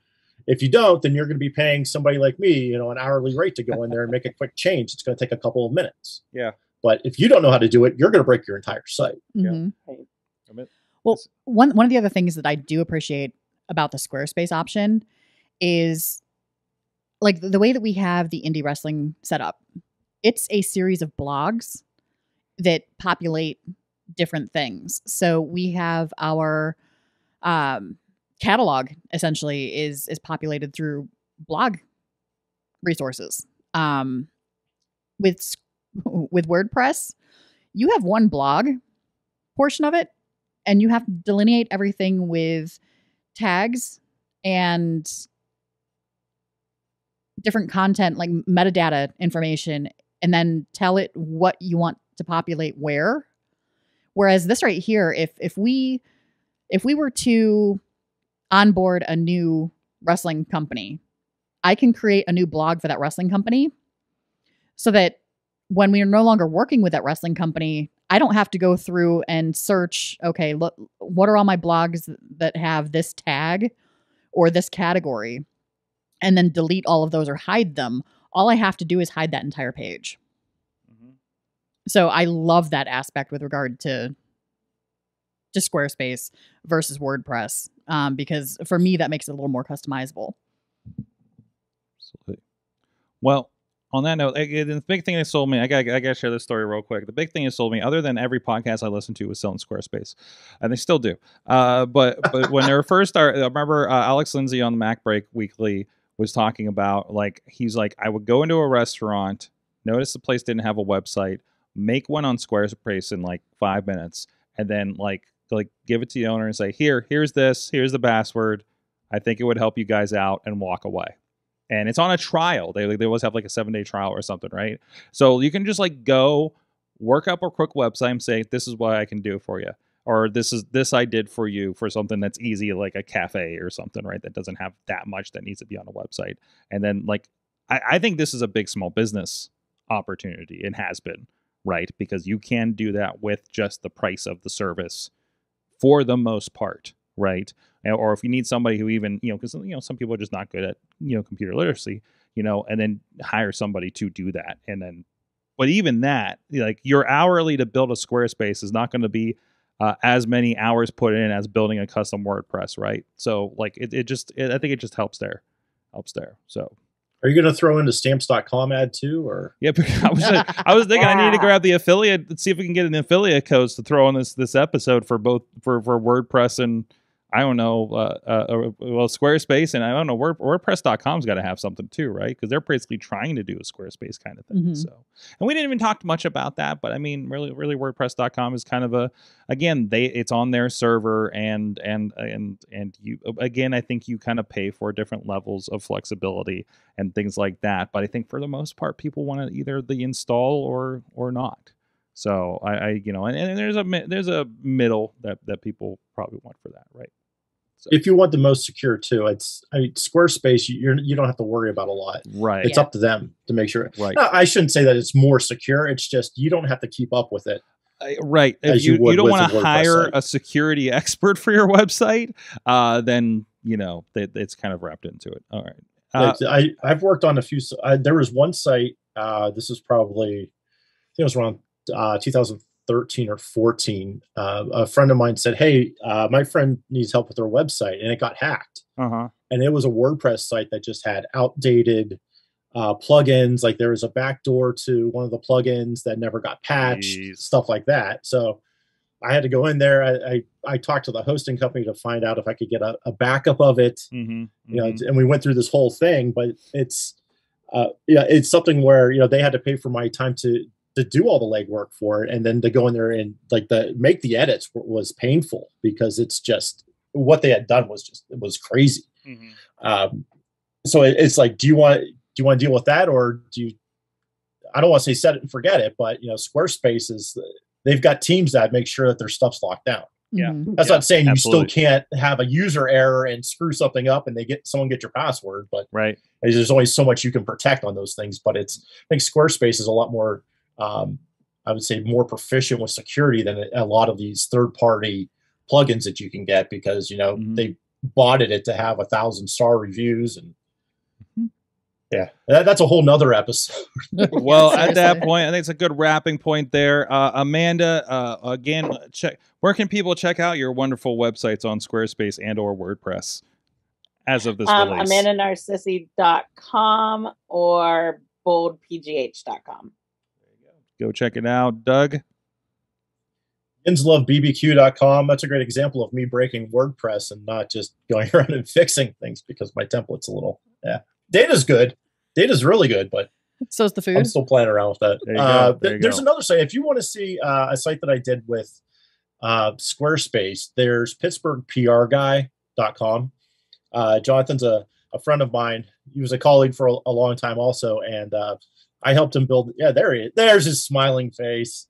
S3: if you don't, then you're going to be paying somebody like me, you know, an hourly rate to go in there and make a quick change. It's going to take a couple of minutes.
S1: Yeah.
S3: But if you don't know how to do it, you're going to break your entire site.
S1: Yeah.
S4: Mhm.
S2: Right.
S1: Admit-
S4: Well, one one of the other things that I do appreciate about the Squarespace option is like the way that we have the indie wrestling set up. It's a series of blogs that populate different things. So we have our um, catalog essentially is is populated through blog resources. Um, with s- with WordPress, you have one blog portion of it and you have to delineate everything with tags and different content like metadata information and then tell it what you want to populate where. Whereas this right here if if we if we were to onboard a new wrestling company i can create a new blog for that wrestling company so that when we are no longer working with that wrestling company I don't have to go through and search, okay, look, what are all my blogs that have this tag or this category? And then delete all of those or hide them. All I have to do is hide that entire page.
S1: Mhm.
S4: So I love that aspect with regard to to Squarespace versus WordPress um, because for me that makes it a little more customizable.
S1: Absolutely. Well, on that note, the big thing that sold me, I got I got to share this story real quick. The big thing that sold me, other than every podcast I listened to, was selling Squarespace, and they still do. Uh, but but when they were first started, I remember uh, Alex Lindsay on the MacBreak Weekly was talking about like he's like I would go into a restaurant, notice the place didn't have a website, make one on Squarespace in like five minutes, and then like like give it to the owner and say here here's this here's the password. I think it would help you guys out and walk away and it's on a trial. They they always have like a seven day trial or something, right? So you can just like go work up a quick website and say this is what I can do for you, or this is this I did for you for something that's easy like a cafe or something, right? That doesn't have that much that needs to be on a website, and then like I, I think this is a big small business opportunity and has been right because you can do that with just the price of the service for the most part right or if you need somebody who even you know because you know some people are just not good at you know computer literacy you know and then hire somebody to do that. And then but even that like your hourly to build a squarespace is not going to be uh, as many hours put in as building a custom wordpress right? So like it, it just it, i think it just helps there helps there so.
S3: Are you going to throw in the stamps.com ad too, or?
S1: Yeah, I was I was thinking I need to grab the affiliate. Let's see if we can get an affiliate code to throw on this this episode for both for for WordPress and I don't know, uh, uh, well, Squarespace and I don't know, Word, WordPress.com's got to have something too, right? Because they're basically trying to do a Squarespace kind of thing.
S4: Mhm.
S1: So, and we didn't even talk much about that, but I mean, really, really, WordPress.com is kind of a again, they it's on their server and and and and you again, I think you kind of pay for different levels of flexibility and things like that. But I think for the most part, people want to either the install or or not. So I, I you know, and, and there's a there's a middle that that people probably want for that, right? So.
S3: If you want the most secure too, it's I mean, Squarespace. You're you don't have to worry about a lot.
S1: Right.
S3: It's
S4: yeah.
S3: up to them to make sure.
S1: Right.
S3: No, I shouldn't say that it's more secure. It's just you don't have to keep up with it.
S1: Uh, right. If you,
S3: you,
S1: you don't want to hire
S3: site.
S1: a security expert for your website, uh, then you know it, it's kind of wrapped into it. All right. Uh,
S3: I I've worked on a few. I, there was one site. Uh, this is probably I think it was around uh, 2000 13 or 14, uh, a friend of mine said, Hey, uh, my friend needs help with their website. And it got hacked.
S1: Uh-huh.
S3: And it was a WordPress site that just had outdated uh, plugins. Like there was a backdoor to one of the plugins that never got patched,
S1: Jeez.
S3: stuff like that. So I had to go in there. I, I, I, talked to the hosting company to find out if I could get a, a backup of it.
S1: Mm-hmm.
S3: You know, mm-hmm. and we went through this whole thing, but it's, uh, yeah, it's something where you know they had to pay for my time to to do all the legwork for it, and then to go in there and like the make the edits was painful because it's just what they had done was just it was crazy.
S1: mm-hmm.
S3: Um, so it, it's like, do you want do you want to deal with that, or do you? I don't want to say set it and forget it, but you know, Squarespace is they've got teams that make sure that their stuff's locked down.
S1: Yeah.
S4: Mhm.
S3: That's
S1: Yeah,
S3: not saying you still can't have a user error and screw something up and they get someone get your password, but
S1: Right.
S3: there's always so much you can protect on those things. But it's I think Squarespace is a lot more, um, I would say, more proficient with security than a, a lot of these third party plugins that you can get because you know
S1: Mhm.
S3: they bought it to have a thousand star reviews and
S1: Mhm.
S3: yeah, that, that's a whole nother episode.
S1: Well, at that point, I think it's a good wrapping point there. Uh, Amanda, uh, again, check where can people check out your wonderful websites on Squarespace and or WordPress as of this
S2: Um,
S1: release?
S2: AmandaNarcisi.com or boldpgh.com.
S1: Go check it out, Doug.
S3: BBQ.com. That's a great example of me breaking WordPress and not just going around and fixing things because my template's a little yeah. Data's good. Data's really good, but
S4: So's the food.
S3: I'm still playing around with that.
S1: There.
S3: Uh,
S1: There
S3: there's
S1: go.
S3: another site. If you want to see uh, a site that I did with uh, Squarespace, there's PittsburghPRGuy.com. Uh, Jonathan's a, a friend of mine. He was a colleague for a, a long time also, and uh, I helped him build. Yeah, there he is. There's his smiling face.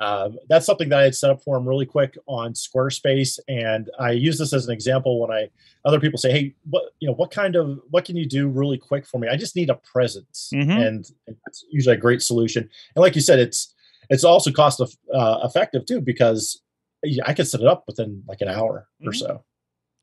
S3: Um, that's something that I had set up for him really quick on Squarespace, and I use this as an example when I other people say, "Hey, what you know, what kind of what can you do really quick for me? I just need a presence,"
S1: Mhm.
S3: and it's usually a great solution. And like you said, it's it's also cost eff- uh, effective too because I can set it up within like an hour or
S1: Mhm.
S3: so.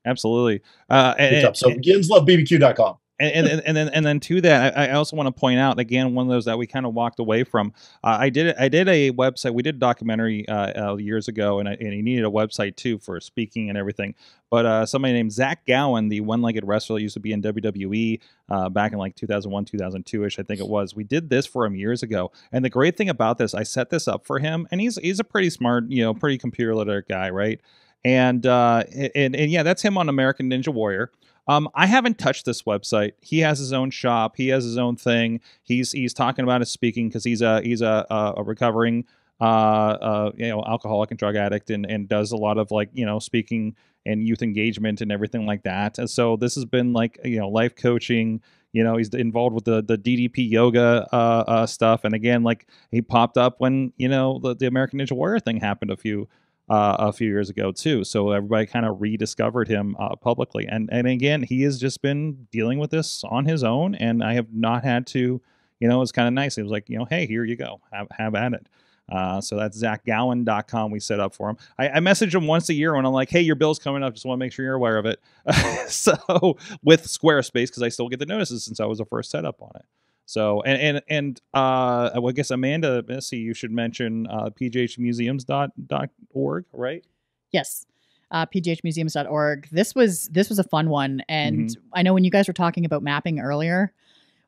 S1: Absolutely. Uh, and,
S3: job. So begins love bbq.com.
S1: and, and, and then and then to that, I, I also want to point out again one of those that we kind of walked away from. Uh, I did I did a website. We did a documentary uh, uh, years ago, and I, and he needed a website too for speaking and everything. But uh, somebody named Zach Gowen, the one-legged wrestler, used to be in WWE uh, back in like 2001, 2002 ish, I think it was. We did this for him years ago, and the great thing about this, I set this up for him, and he's he's a pretty smart, you know, pretty computer literate guy, right? And uh, and and yeah, that's him on American Ninja Warrior. Um, I haven't touched this website. He has his own shop. He has his own thing. He's he's talking about his speaking because he's a he's a a, recovering uh, uh, you know alcoholic and drug addict and and does a lot of like you know speaking and youth engagement and everything like that. And so this has been like you know life coaching. You know he's involved with the the DDP yoga uh, uh, stuff. And again, like he popped up when you know the, the American Ninja Warrior thing happened a few uh, a few years ago too. So everybody kind of rediscovered him uh, publicly, and and again, he has just been dealing with this on his own, and I have not had to. You know, it's kind of nice. It was like, you know, hey, here you go, have have at it. Uh, so that's zachgowen.com we set up for him. I, I message him once a year when I'm like, hey, your bill's coming up. Just want to make sure you're aware of it. so with Squarespace, because I still get the notices since I was the first setup on it. So and and and uh, well, I guess Amanda, see, you should mention uh, pghmuseums.org, right?
S4: Yes. Uh, pghmuseums.org. This was this was a fun one, and I know when you guys were talking about mapping earlier,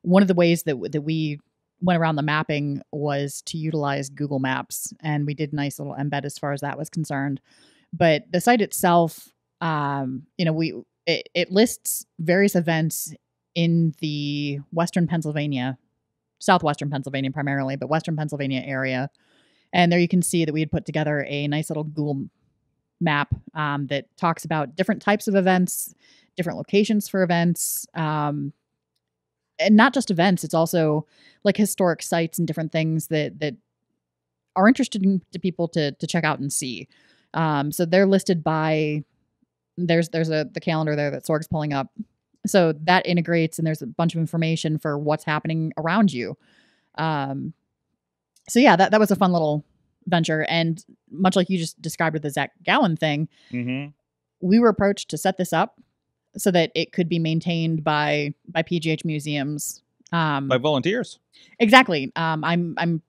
S4: one of the ways that that we went around the mapping was to utilize Google Maps, and we did nice little embed as far as that was concerned. But the site itself, um, you know, we it, it lists various events in the Western Pennsylvania, Southwestern Pennsylvania primarily, but Western Pennsylvania area. And there you can see that we had put together a nice little Google map um, that talks about different types of events, different locations for events, um, and not just events. It's also like historic sites and different things that that are interesting to people to to check out and see. Um, so they're listed by there's there's a the calendar there that Sorg's pulling up. So that integrates and there's a bunch of information for what's happening around you. Um, so yeah, that that was a fun little venture. And much like you just described with the Zach Gowen thing,
S1: Mm-hmm.
S4: we were approached to set this up so that it could be maintained by by PGH museums. Um,
S1: By volunteers.
S4: exactly. Um, I'm I'm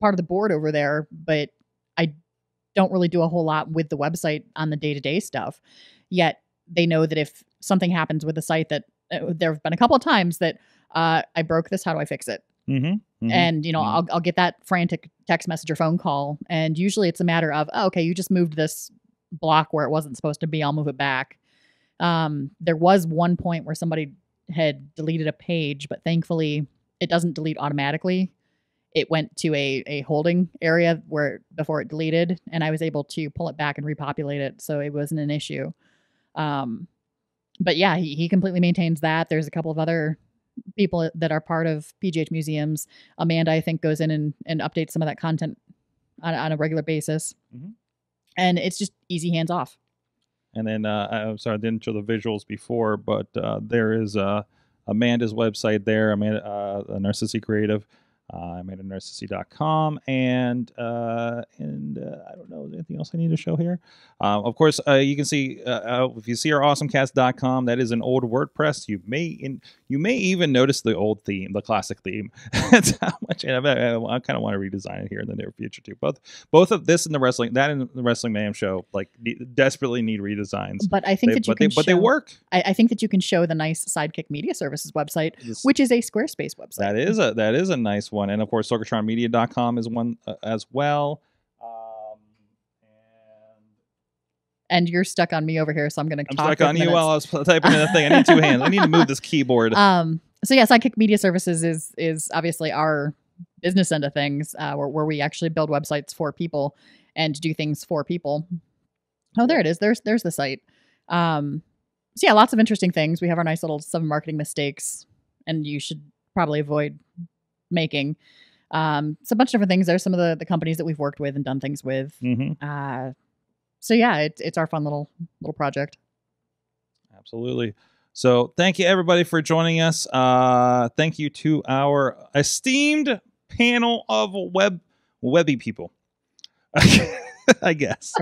S4: part of the board over there, but I don't really do a whole lot with the website on the day to day stuff. Yet they know that if something happens with the site, that uh, there have been a couple of times that uh, I broke this. How do I fix it?
S1: Mm-hmm.
S4: and you know
S1: Mhm.
S4: I'll, I'll get that frantic text message or phone call and usually it's a matter of oh, okay you just moved this block where it wasn't supposed to be i'll move it back um, there was one point where somebody had deleted a page but thankfully it doesn't delete automatically it went to a, a holding area where before it deleted and i was able to pull it back and repopulate it so it wasn't an issue um, but yeah he, he completely maintains that there's a couple of other people that are part of PGH museums. Amanda, I think, goes in and, and updates some of that content on, on a regular basis.
S1: Mhm.
S4: And it's just easy hands off.
S1: And then uh, I'm sorry, I didn't show the visuals before, but uh, there is uh, Amanda's website there. Amanda, uh, Narcisi Creative. Uh, AmandaNarcisi.com. And uh, and uh, I don't know, is there anything else I need to show here? Uh, of course, uh, you can see uh, uh, if you see our awesomecast.com, that is an old WordPress. You may in, you may even notice the old theme, the classic theme. That's how much and I, I, kind of want to redesign it here in the near future too. Both both of this and the wrestling, that and the Wrestling Mayhem show, like de- desperately need redesigns.
S4: But I think
S1: They-
S4: that you
S1: but
S4: can
S1: they but they work.
S4: I, I think that you can show the nice Sidekick Media Services website, which is a Squarespace website.
S1: that is a that is a nice one, and of course, SorgatronMedia.com is one uh, as well. Um, and
S4: and you're stuck on me over here, so I'm going to
S1: I'm
S4: talk.
S1: stuck on you while I was typing in the thing. I need two hands. I need to move this keyboard.
S4: Um, so yeah, Sidekick Media Services is is obviously our business end of things, uh, where, where we actually build websites for people and do things for people. Oh, there it is. There's there's the site. Um, so yeah, lots of interesting things. We have our nice little seven marketing mistakes, and you should probably avoid making. Um, it's a bunch of different things. There's some of the the companies that we've worked with and done things with.
S1: hmm
S4: Uh, so yeah, it's it's our fun little little project.
S1: Absolutely. So thank you everybody for joining us. Uh, thank you to our esteemed panel of web webby people. I guess.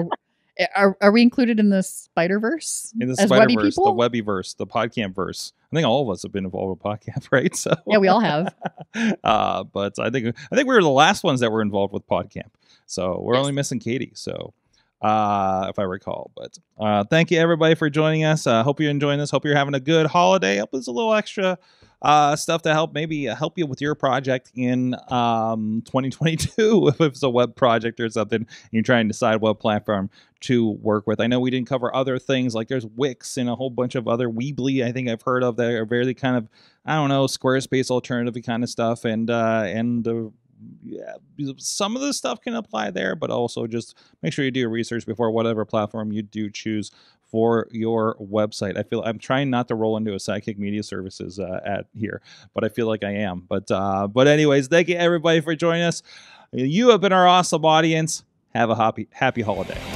S4: Are, are we included in the Spider Verse
S1: In the Spider Verse, the? Webby Verse, the Podcamp verse. I think all of us have been involved with Podcamp, right? So
S4: yeah, we all have.
S1: uh, but I think I think we were the last ones that were involved with PodCamp. So we're
S2: Yes.
S1: only missing Katie. So uh, if I recall, but uh, thank you everybody for joining us. Uh, hope you're enjoying this. Hope you're having a good holiday. Hope there's a little extra uh, stuff to help maybe help you with your project in um, 2022 if it's a web project or something and you're trying to decide what platform to work with. I know we didn't cover other things like there's Wix and a whole bunch of other Weebly I think I've heard of that are very kind of I don't know Squarespace alternative kind of stuff and uh, and uh, yeah, some of the stuff can apply there, but also just make sure you do your research before whatever platform you do choose for your website. I feel I'm trying not to roll into a Sidekick Media Services uh, at here, but I feel like I am. But uh, but anyways, thank you everybody for joining us. You have been our awesome audience. Have a happy happy holiday.